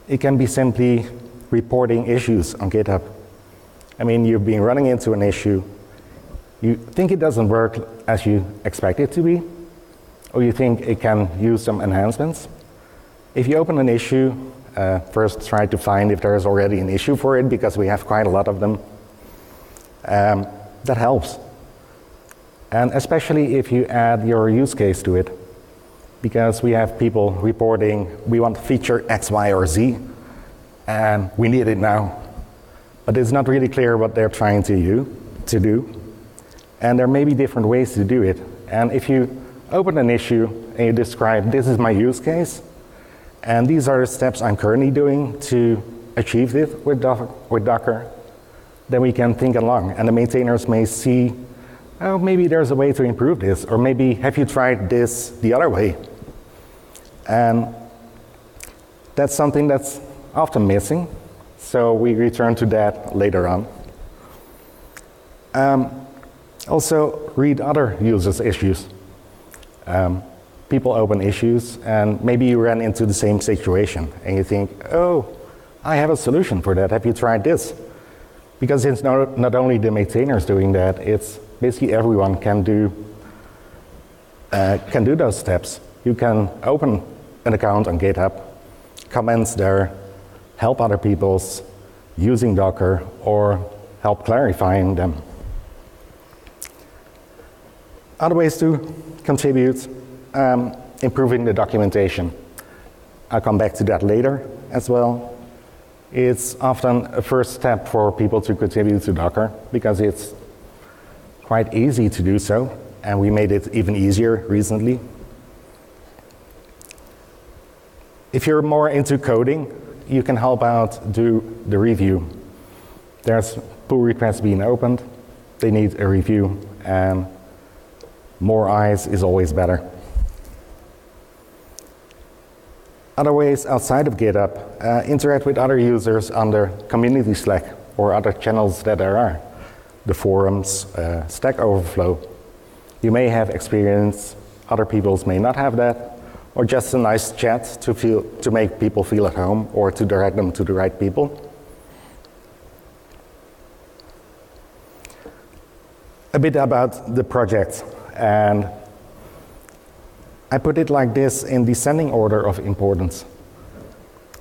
Speaker 6: It can be simply reporting issues on GitHub. I mean, you've been running into an issue, you think it doesn't work as you expect it to be, or you think it can use some enhancements. If you open an issue uh, first try to find if there is already an issue for it because we have quite a lot of them. Um, that helps. And especially if you add your use case to it, because we have people reporting we want feature X, Y, or Z, and we need it now. But it's not really clear what they're trying to, you, to do. And there may be different ways to do it. And if you open an issue and you describe this is my use case, and these are the steps I'm currently doing to achieve this with, with Docker. Then we can think along, and the maintainers may see, oh, maybe there's a way to improve this, or maybe have you tried this the other way? And that's something that's often missing, so we return to that later on. Um, also, read other users' issues. Um, people open issues, and maybe you ran into the same situation, and you think, oh, I have a solution for that. Have you tried this? Because it's not, not only the maintainers doing that, it's basically everyone can do, uh, can do those steps. You can open an account on GitHub, comments there, help other people's using Docker, or help clarifying them. Other ways to contribute um, improving the documentation. I'll come back to that later as well. It's often a first step for people to contribute to Docker because it's quite easy to do so, and we made it even easier recently. If you're more into coding, you can help out do the review. There's pull requests being opened, they need a review, and more eyes is always better. Other ways outside of GitHub, uh, interact with other users on the community Slack or other channels that there are, the forums, uh, Stack Overflow. You may have experience, other people may not have that, or just a nice chat to, feel, to make people feel at home or to direct them to the right people. A bit about the project and I put it like this in descending order of importance.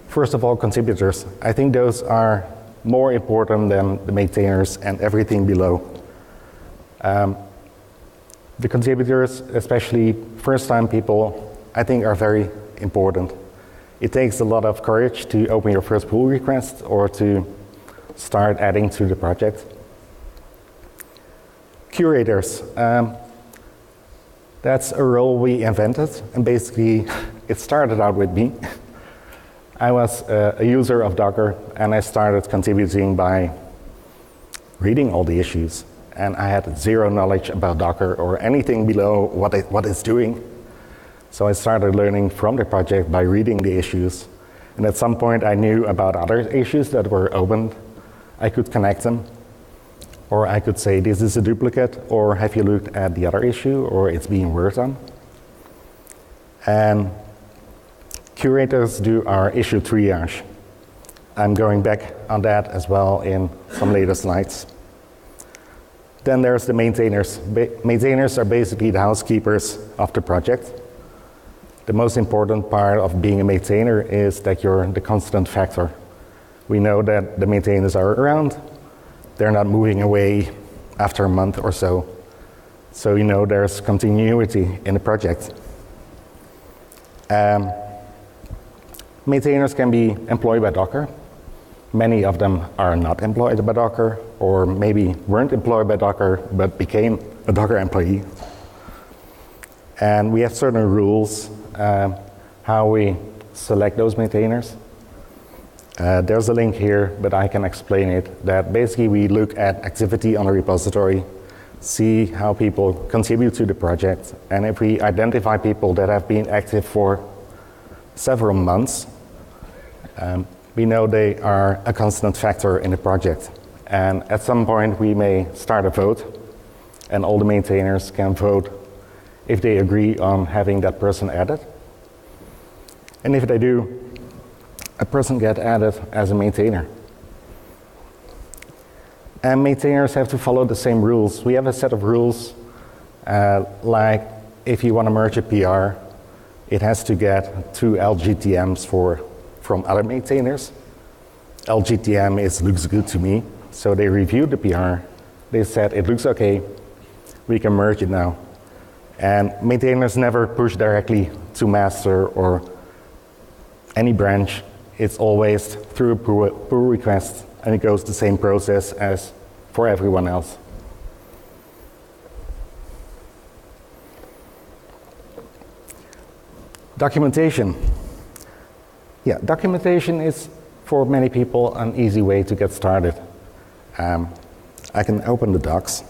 Speaker 6: First of all, contributors. I think those are more important than the maintainers and everything below. Um, the contributors, especially first time people, I think are very important. It takes a lot of courage to open your first pull request or to start adding to the project. Curators. Um, That's a role we invented, and basically, it started out with me. I was a, a user of Docker, and I started contributing by reading all the issues. And I had zero knowledge about Docker or anything below what, it, what it's doing. So I started learning from the project by reading the issues. And at some point, I knew about other issues that were opened. I could connect them. Or I could say, this is a duplicate, or have you looked at the other issue, or it's being worked on. And curators do our issue triage. I'm going back on that as well in some later slides. Then there's the maintainers. Ba maintainers are basically the housekeepers of the project. The most important part of being a maintainer is that you're the constant factor. We know that the maintainers are around, they're not moving away after a month or so. So you know there's continuity in the project. Um, maintainers can be employed by Docker. Many of them are not employed by Docker, or maybe weren't employed by Docker but became a Docker employee. And we have certain rules uh, how we select those maintainers. Uh, there's a link here, but I can explain it. That basically we look at activity on a repository, see how people contribute to the project, and if we identify people that have been active for several months, um, we know they are a constant factor in the project. And at some point, we may start a vote, and all the maintainers can vote if they agree on having that person added. And if they do, a person get added as a maintainer. And maintainers have to follow the same rules. We have a set of rules, uh, like if you want to merge a PR, it has to get two LGTMs for, from other maintainers. LGTM is looks good to me, so they reviewed the PR. They said it looks okay, we can merge it now. And maintainers never push directly to master or any branch it's always through a pull, request, and it goes the same process as for everyone else. Documentation. Yeah, documentation is for many people an easy way to get started. Um, I can open the docs.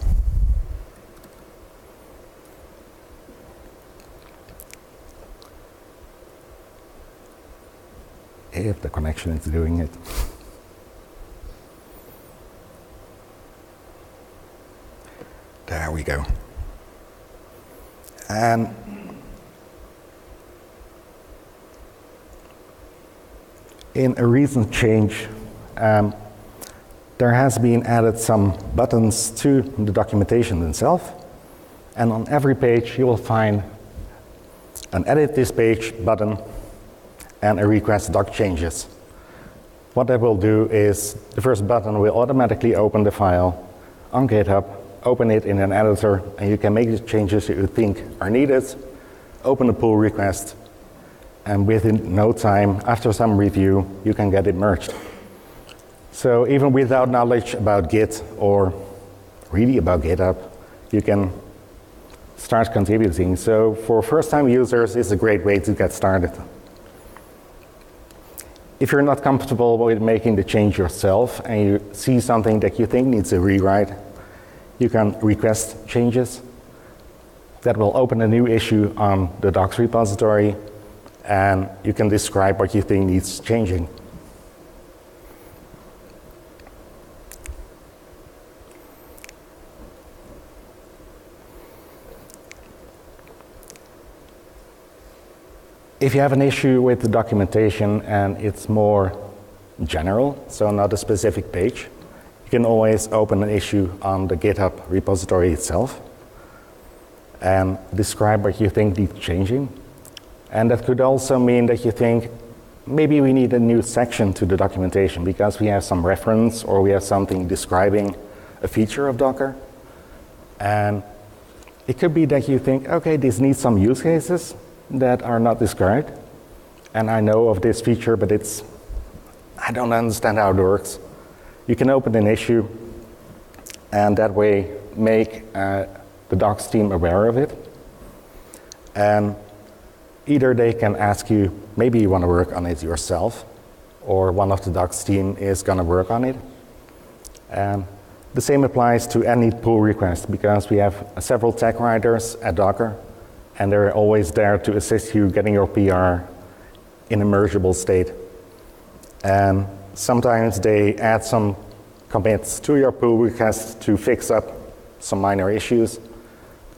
Speaker 6: If the connection is doing it. There we go. And in a recent change, um, there has been added some buttons to the documentation itself. And on every page, you will find an edit this page button and a request doc changes. What that will do is the first button will automatically open the file on GitHub, open it in an editor, and you can make the changes that you think are needed, open the pull request, and within no time, after some review, you can get it merged. So even without knowledge about Git or really about GitHub, you can start contributing. So for first-time users, it's a great way to get started. If you're not comfortable with making the change yourself and you see something that you think needs a rewrite, you can request changes. That will open a new issue on the docs repository and you can describe what you think needs changing. If you have an issue with the documentation and it's more general, so not a specific page, you can always open an issue on the GitHub repository itself and describe what you think needs changing. And that could also mean that you think maybe we need a new section to the documentation because we have some reference or we have something describing a feature of Docker. And it could be that you think, okay, this needs some use cases, that are not described. And I know of this feature, but it's, I don't understand how it works. You can open an issue and that way make uh, the docs team aware of it. And either they can ask you, maybe you want to work on it yourself, or one of the docs team is going to work on it. And the same applies to any pull request because we have several tech writers at Docker, and they're always there to assist you getting your PR in a mergeable state. And sometimes they add some commits to your pull request to fix up some minor issues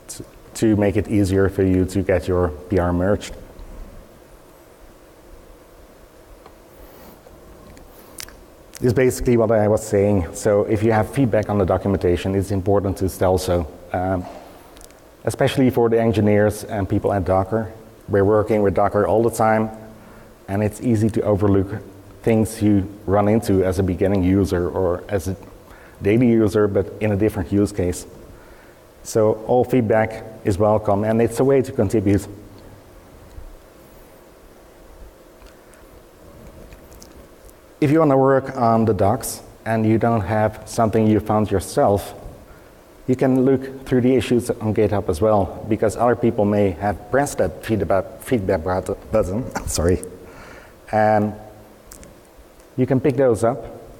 Speaker 6: to, to make it easier for you to get your PR merged. This is basically what I was saying. So if you have feedback on the documentation, it's important to tell so. Um, especially for the engineers and people at Docker. We're working with Docker all the time, and it's easy to overlook things you run into as a beginning user or as a daily user, but in a different use case. So all feedback is welcome, and it's a way to contribute. If you want to work on the docs and you don't have something you found yourself, you can look through the issues on GitHub as well, because other people may have pressed that feedback, feedback button, sorry, and you can pick those up.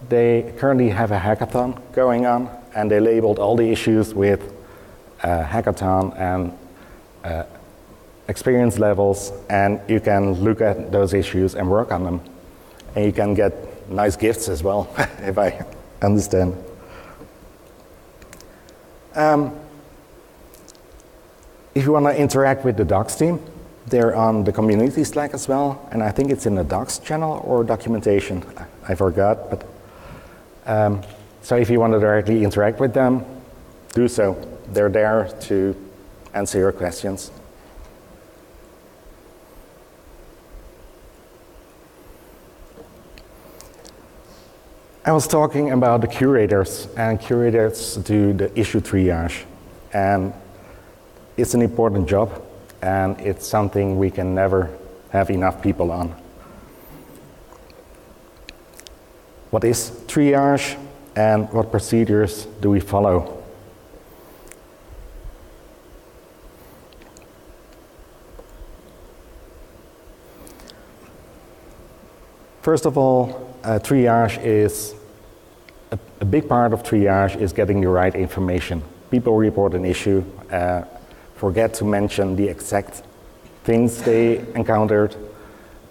Speaker 6: They currently have a hackathon going on, and they labeled all the issues with uh, hackathon and uh, experience levels, and you can look at those issues and work on them. And you can get nice gifts as well, if I understand. Um, if you want to interact with the docs team, they're on the community Slack as well, and I think it's in the docs channel or documentation. I forgot, but um, so if you want to directly interact with them, do so. They're there to answer your questions. I was talking about the curators, and curators do the issue triage. And it's an important job, and it's something we can never have enough people on. What is triage, and what procedures do we follow? First of all, uh, triage is a, big part of triage is getting the right information. People report an issue, uh, forget to mention the exact things they encountered,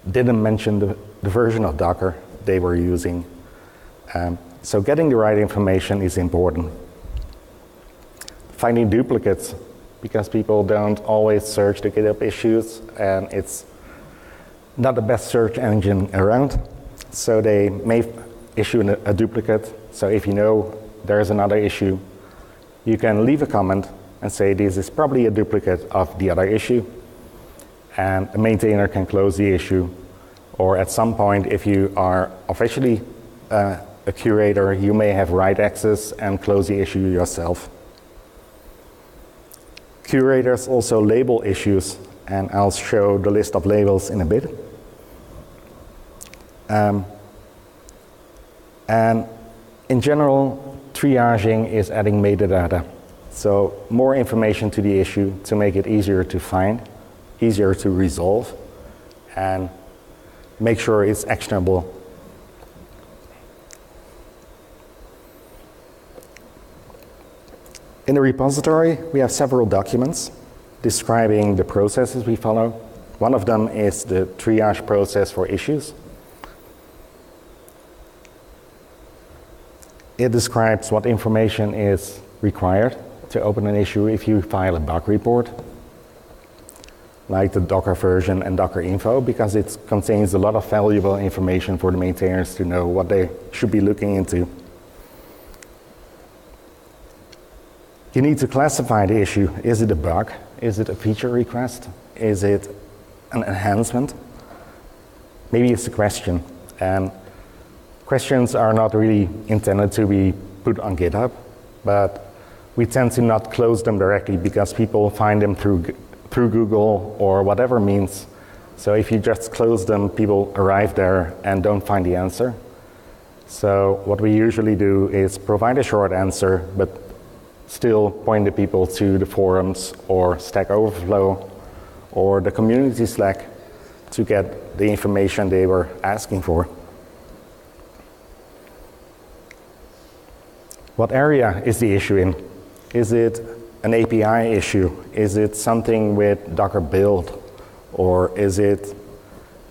Speaker 6: didn't mention the, the version of Docker they were using. Um, so getting the right information is important. Finding duplicates, because people don't always search the GitHub issues, and it's not the best search engine around. So they may issue a duplicate. So if you know there's another issue, you can leave a comment and say this is probably a duplicate of the other issue. And a maintainer can close the issue. Or at some point, if you are officially uh, a curator, you may have write access and close the issue yourself. Curators also label issues, and I'll show the list of labels in a bit. Um, and in general, triaging is adding metadata. So more information to the issue to make it easier to find, easier to resolve, and make sure it's actionable. In the repository, we have several documents describing the processes we follow. One of them is the triage process for issues. It describes what information is required to open an issue if you file a bug report, like the Docker version and Docker info, because it contains a lot of valuable information for the maintainers to know what they should be looking into. You need to classify the issue. Is it a bug? Is it a feature request? Is it an enhancement? Maybe it's a question. And questions are not really intended to be put on GitHub, but we tend to not close them directly because people find them through, through Google or whatever means. So if you just close them, people arrive there and don't find the answer. So what we usually do is provide a short answer, but still point the people to the forums or Stack Overflow or the community Slack to get the information they were asking for. What area is the issue in? Is it an API issue? Is it something with Docker build? Or is it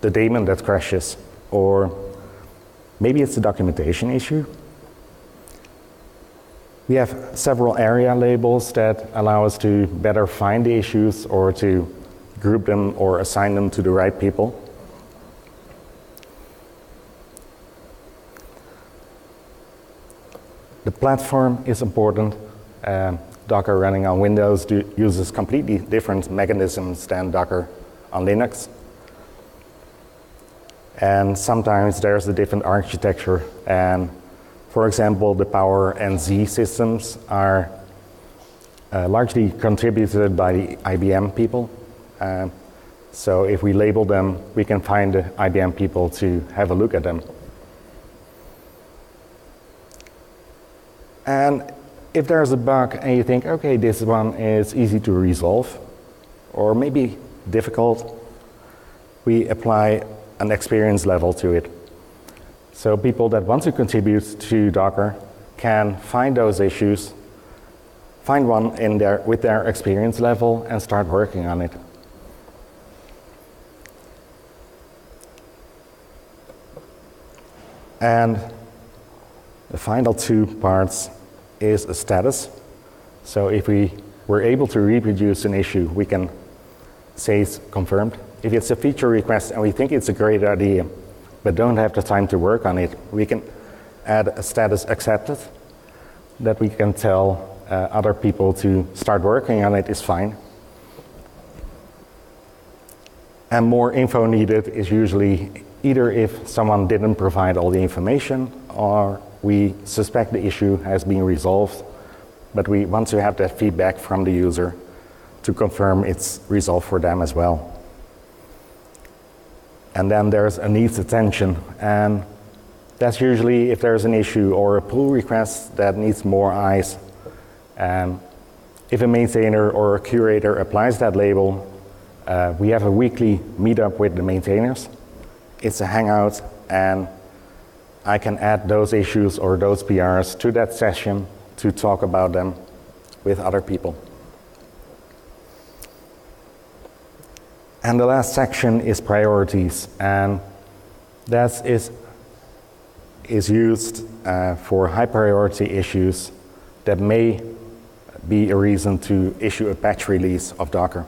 Speaker 6: the daemon that crashes? Or maybe it's a documentation issue? We have several area labels that allow us to better find the issues or to group them or assign them to the right people. The platform is important. Uh, Docker running on Windows do, uses completely different mechanisms than Docker on Linux. And sometimes there's a different architecture. And for example, the Power and Z systems are uh, largely contributed by the IBM people. Uh, so if we label them, we can find the IBM people to have a look at them. And if there's a bug and you think, okay, this one is easy to resolve, or maybe difficult, we apply an experience level to it. So people that want to contribute to Docker can find those issues, find one in their, with their experience level, and start working on it. And the final two parts is a status. So if we were able to reproduce an issue, we can say it's confirmed. If it's a feature request and we think it's a great idea, but don't have the time to work on it, we can add a status accepted that we can tell uh, other people to start working on it is fine. And more info needed is usually either if someone didn't provide all the information or we suspect the issue has been resolved, but we want to have that feedback from the user to confirm it's resolved for them as well. And then there's a needs attention, and that's usually if there's an issue or a pull request that needs more eyes. And if a maintainer or a curator applies that label, uh, we have a weekly meetup with the maintainers. It's a hangout, and I can add those issues or those PRs to that session to talk about them with other people. And the last section is priorities, and that is, is used uh, for high priority issues that may be a reason to issue a patch release of Docker.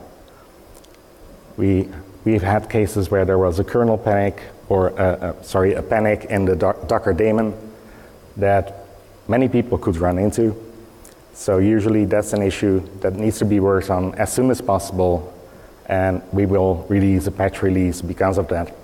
Speaker 6: We, we've had cases where there was a kernel panic or uh, uh, sorry, a panic in the Docker daemon that many people could run into. So usually that's an issue that needs to be worked on as soon as possible, and we will release a patch release because of that.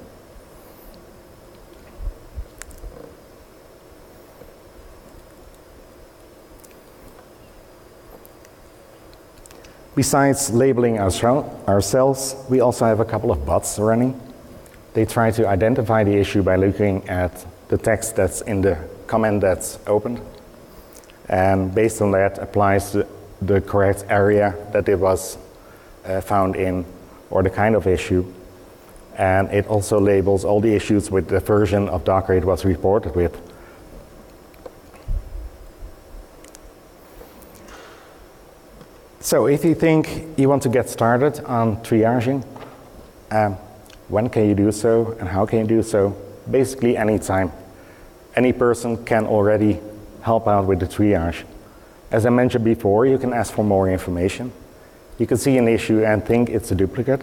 Speaker 6: Besides labeling ourselves, we also have a couple of bots running. They try to identify the issue by looking at the text that's in the comment that's opened. And based on that, applies the, correct area that it was uh, found in or the kind of issue. And it also labels all the issues with the version of Docker it was reported with. So if you think you want to get started on triaging, um, when can you do so and how can you do so? Basically, anytime. Any person can already help out with the triage. As I mentioned before, you can ask for more information. You can see an issue and think it's a duplicate.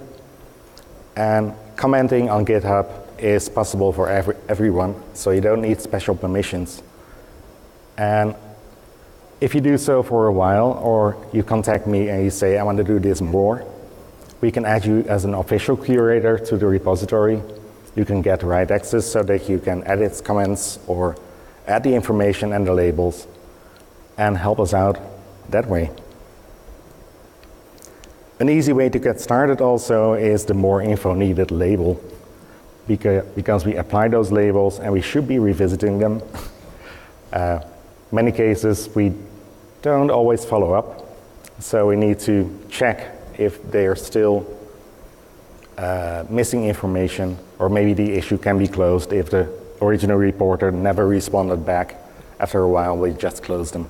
Speaker 6: And commenting on GitHub is possible for every, everyone, so you don't need special permissions. And if you do so for a while, or you contact me and you say, I want to do this more, we can add you as an official curator to the repository. You can get write access so that you can edit comments or add the information and the labels and help us out that way. An easy way to get started also is the more info needed label because we apply those labels and we should be revisiting them. Uh, many cases we don't always follow up, so we need to check if they are still uh, missing information, or maybe the issue can be closed if the original reporter never responded back. After a while, we just close them.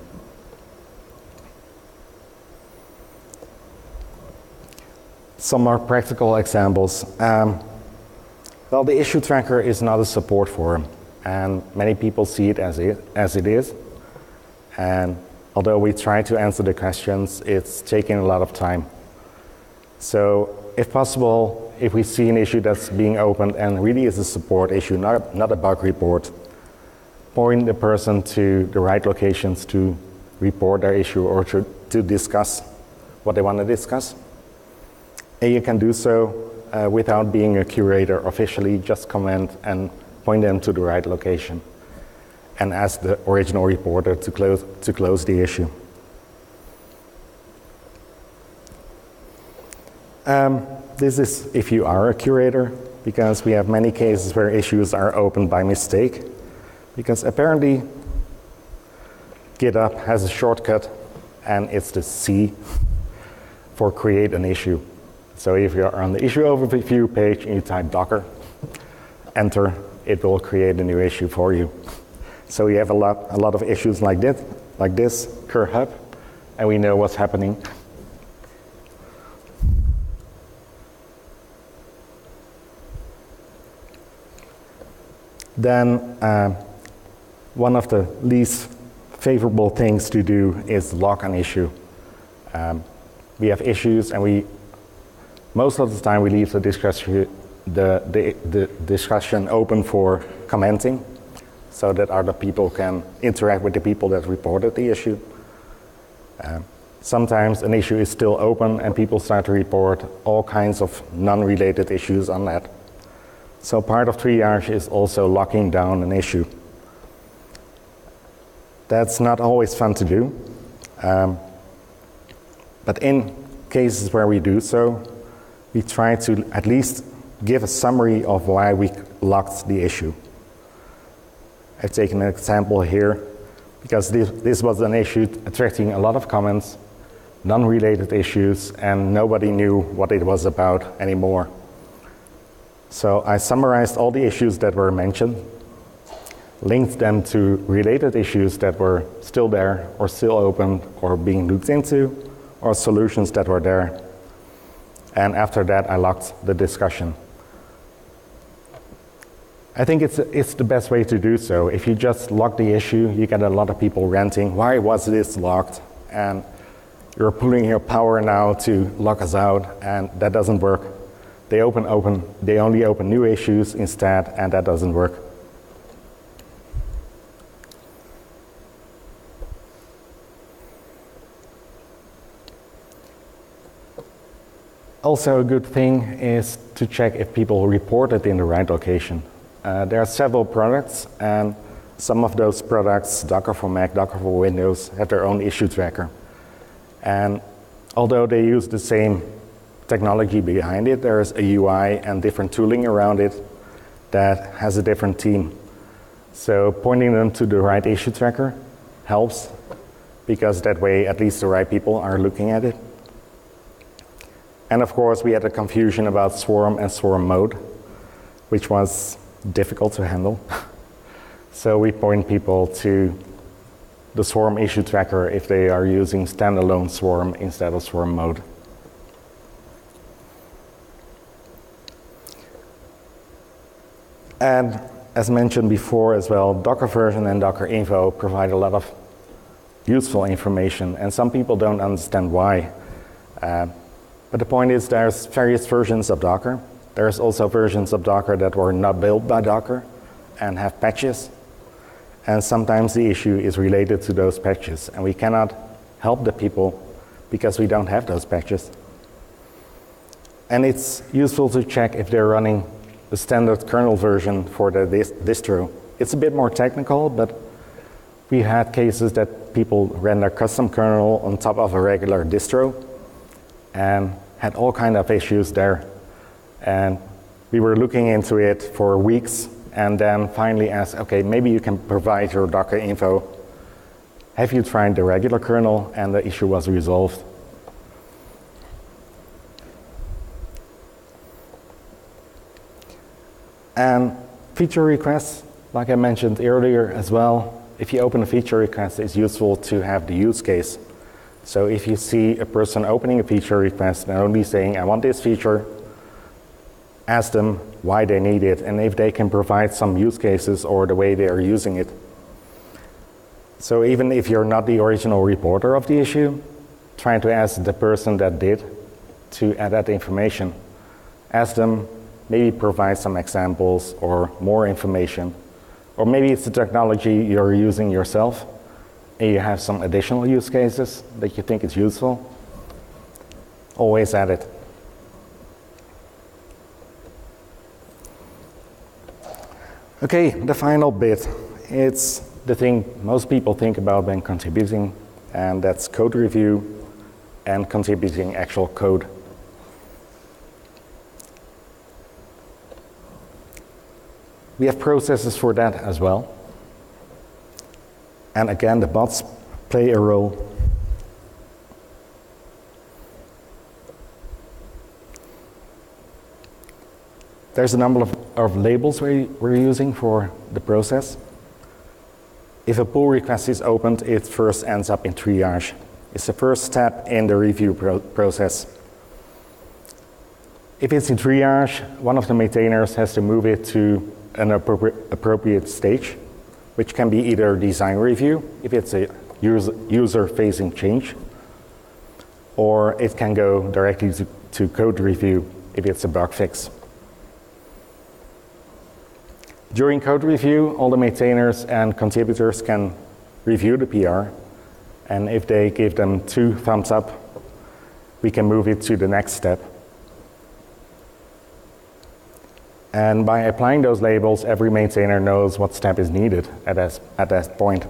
Speaker 6: Some more practical examples. Um, well, the issue tracker is not a support forum, and many people see it as it, as it is. And although we try to answer the questions, it's taking a lot of time. So, if possible, if we see an issue that's being opened and really is a support issue, not, not a bug report, point the person to the right locations to report their issue or to, to discuss what they want to discuss. And you can do so uh, without being a curator officially, just comment and point them to the right location and ask the original reporter to close, to close the issue. Um, this is if you are a curator, because we have many cases where issues are opened by mistake, because apparently GitHub has a shortcut and it's the C for create an issue. So if you're on the issue overview page and you type Docker, enter, it will create a new issue for you. So we have a lot, a lot of issues like this, like this, CurHub, and we know what's happening. Then uh, one of the least favorable things to do is log an issue. Um, we have issues and we most of the time we leave the discussion, the, the, the discussion open for commenting so that other people can interact with the people that reported the issue. Uh, sometimes an issue is still open and people start to report all kinds of non-related issues on that. So part of triage is also locking down an issue. That's not always fun to do. Um, but in cases where we do so, we try to at least give a summary of why we locked the issue. I've taken an example here because this, this was an issue attracting a lot of comments, non related issues, and nobody knew what it was about anymore. So I summarized all the issues that were mentioned, linked them to related issues that were still there, or still open, or being looked into, or solutions that were there. And after that, I locked the discussion. I think it's, it's the best way to do so. If you just lock the issue, you get a lot of people ranting, why was this locked? And you're pulling your power now to lock us out, and that doesn't work. They open open they only open new issues instead, and that doesn't work. Also, a good thing is to check if people report it in the right location. Uh, there are several products, and some of those products, Docker for Mac, Docker for Windows, have their own issue tracker. And although they use the same technology behind it, there's a UI and different tooling around it that has a different team. So pointing them to the right issue tracker helps because that way at least the right people are looking at it. And of course, we had a confusion about swarm and swarm mode, which was difficult to handle. so we point people to the swarm issue tracker if they are using standalone swarm instead of swarm mode. And as mentioned before as well, Docker version and Docker info provide a lot of useful information, and some people don't understand why. Uh, but the point is there's various versions of Docker. There's also versions of Docker that were not built by Docker and have patches. And sometimes the issue is related to those patches, and we cannot help the people because we don't have those patches. And it's useful to check if they're running the standard kernel version for the distro. It's a bit more technical, but we had cases that people ran their custom kernel on top of a regular distro and had all kind of issues there. And we were looking into it for weeks and then finally asked, okay, maybe you can provide your Docker info. Have you tried the regular kernel? And the issue was resolved. And feature requests, like I mentioned earlier as well, if you open a feature request, it's useful to have the use case. So if you see a person opening a feature request and only saying, I want this feature, ask them why they need it and if they can provide some use cases or the way they are using it. So even if you're not the original reporter of the issue, trying to ask the person that did to add that information. Ask them, maybe provide some examples or more information or maybe it's the technology you're using yourself and you have some additional use cases that you think is useful. Always add it. Okay, the final bit. It's the thing most people think about when contributing, and that's code review and contributing actual code. We have processes for that as well. And again, the bots play a role. There's a number of, of labels we, we're using for the process. If a pull request is opened, it first ends up in triage. It's the first step in the review pro process. If it's in triage, one of the maintainers has to move it to an appropriate stage, which can be either design review, if it's a user-facing change, or it can go directly to, to code review if it's a bug fix. During code review, all the maintainers and contributors can review the PR, and if they give them two thumbs up, we can move it to the next step. And by applying those labels, every maintainer knows what step is needed at that, at that point.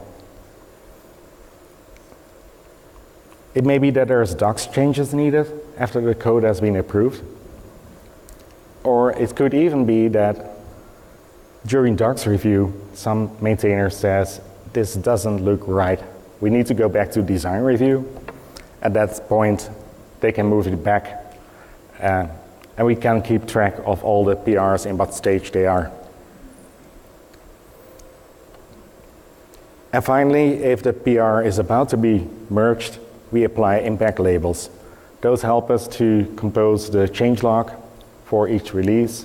Speaker 6: It may be that there's docs changes needed after the code has been approved. Or it could even be that during docs review, some maintainer says, this doesn't look right. We need to go back to design review. At that point, they can move it back uh, and we can keep track of all the PRs in what stage they are. And finally, if the PR is about to be merged, we apply impact labels. Those help us to compose the changelog for each release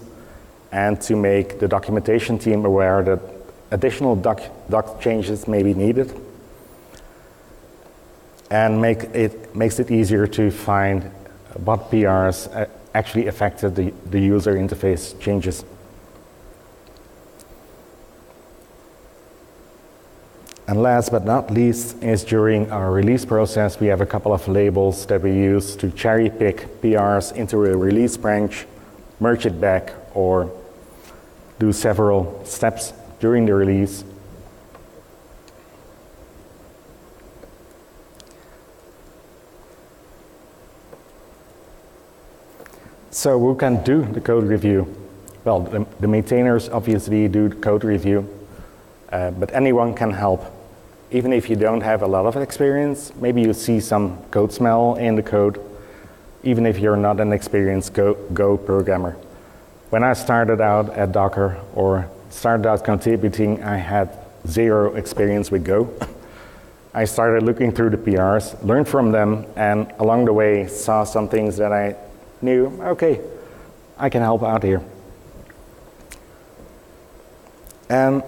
Speaker 6: and to make the documentation team aware that additional doc, doc changes may be needed and make it makes it easier to find what PRs actually affected the, the user interface changes. And last but not least is during our release process, we have a couple of labels that we use to cherry pick PRs into a release branch, merge it back, or do several steps during the release So who can do the code review? Well, the, the maintainers obviously do the code review, uh, but anyone can help. Even if you don't have a lot of experience, maybe you see some code smell in the code, even if you're not an experienced Go, Go programmer. When I started out at Docker or started out contributing, I had zero experience with Go. I started looking through the PRs, learned from them, and along the way saw some things that I knew, okay, I can help out here. And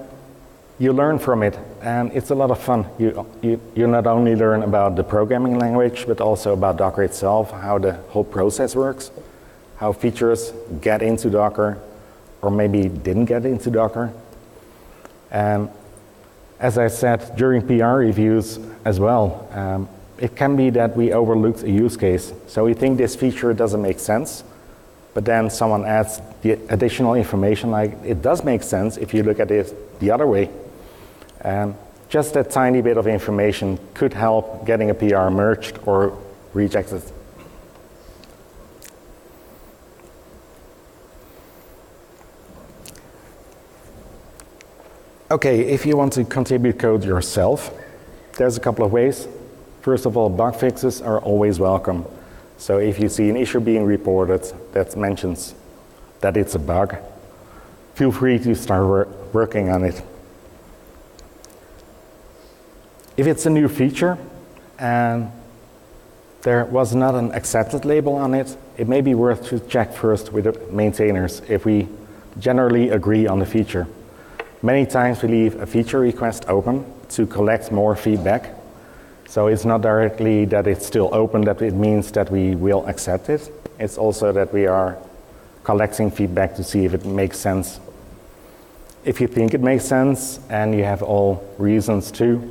Speaker 6: you learn from it, and it's a lot of fun. You, you, you not only learn about the programming language, but also about Docker itself, how the whole process works, how features get into Docker, or maybe didn't get into Docker. And as I said during PR reviews as well, um, it can be that we overlooked a use case. So we think this feature doesn't make sense, but then someone adds the additional information like it does make sense if you look at it the other way. And just that tiny bit of information could help getting a PR merged or rejected. Okay, if you want to contribute code yourself, there's a couple of ways. First of all, bug fixes are always welcome. So if you see an issue being reported that mentions that it's a bug, feel free to start wor- working on it. If it's a new feature and there was not an accepted label on it, it may be worth to check first with the maintainers if we generally agree on the feature. Many times we leave a feature request open to collect more feedback. So it's not directly that it's still open that it means that we will accept it. It's also that we are collecting feedback to see if it makes sense. If you think it makes sense and you have all reasons to,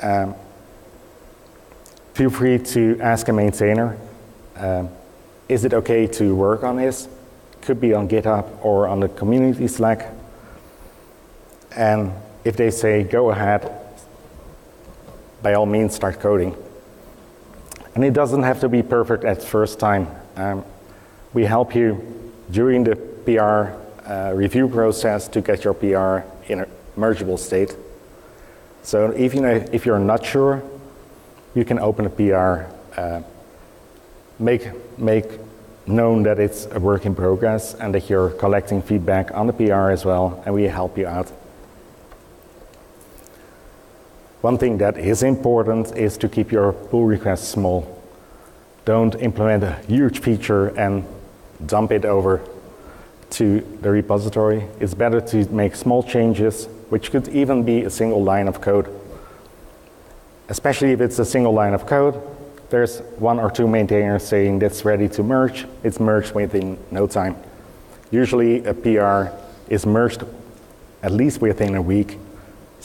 Speaker 6: um, feel free to ask a maintainer um, is it okay to work on this? Could be on GitHub or on the community Slack. And if they say go ahead, by all means start coding. And it doesn't have to be perfect at first time. Um, we help you during the PR uh, review process to get your PR in a mergeable state. So even if you're not sure, you can open a PR, uh, make, make known that it's a work in progress and that you're collecting feedback on the PR as well, and we help you out. One thing that is important is to keep your pull requests small. Don't implement a huge feature and dump it over to the repository. It's better to make small changes, which could even be a single line of code. Especially if it's a single line of code, there's one or two maintainers saying that's ready to merge. It's merged within no time. Usually a PR is merged at least within a week,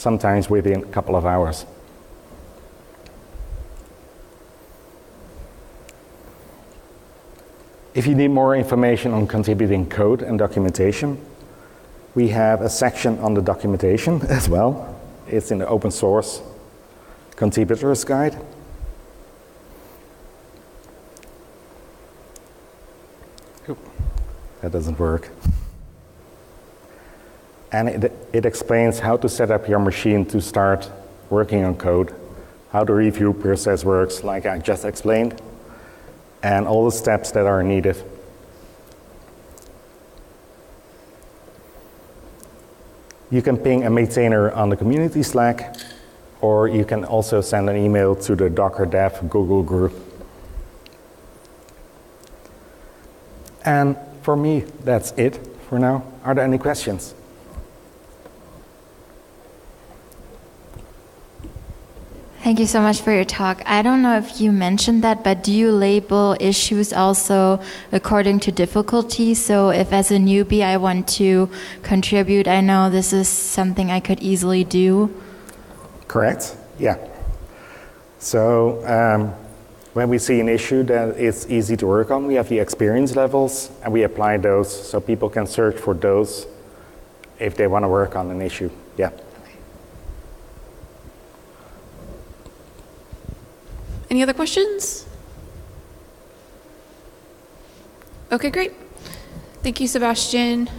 Speaker 6: sometimes within a couple of hours. If you need more information on contributing code and documentation, we have a section on the documentation as well. It's in the open source contributors guide. That doesn't work. And it, it explains how to set up your machine to start working on code, how the review process works, like I just explained, and all the steps that are needed. You can ping a maintainer on the community Slack, or you can also send an email to the Docker Dev Google group. And for me, that's it for now. Are there any questions?
Speaker 2: Thank you so much for your talk. I don't know if you mentioned that, but do you label issues also according to difficulty? So if as a newbie I want to contribute, I know this is something I could easily do.
Speaker 6: Correct, yeah. So um, when we see an issue that is easy to work on, we have the experience levels and we apply those so people can search for those if they want to work on an issue. Yeah.
Speaker 1: Any other questions? Okay, great. Thank you, Sebastian.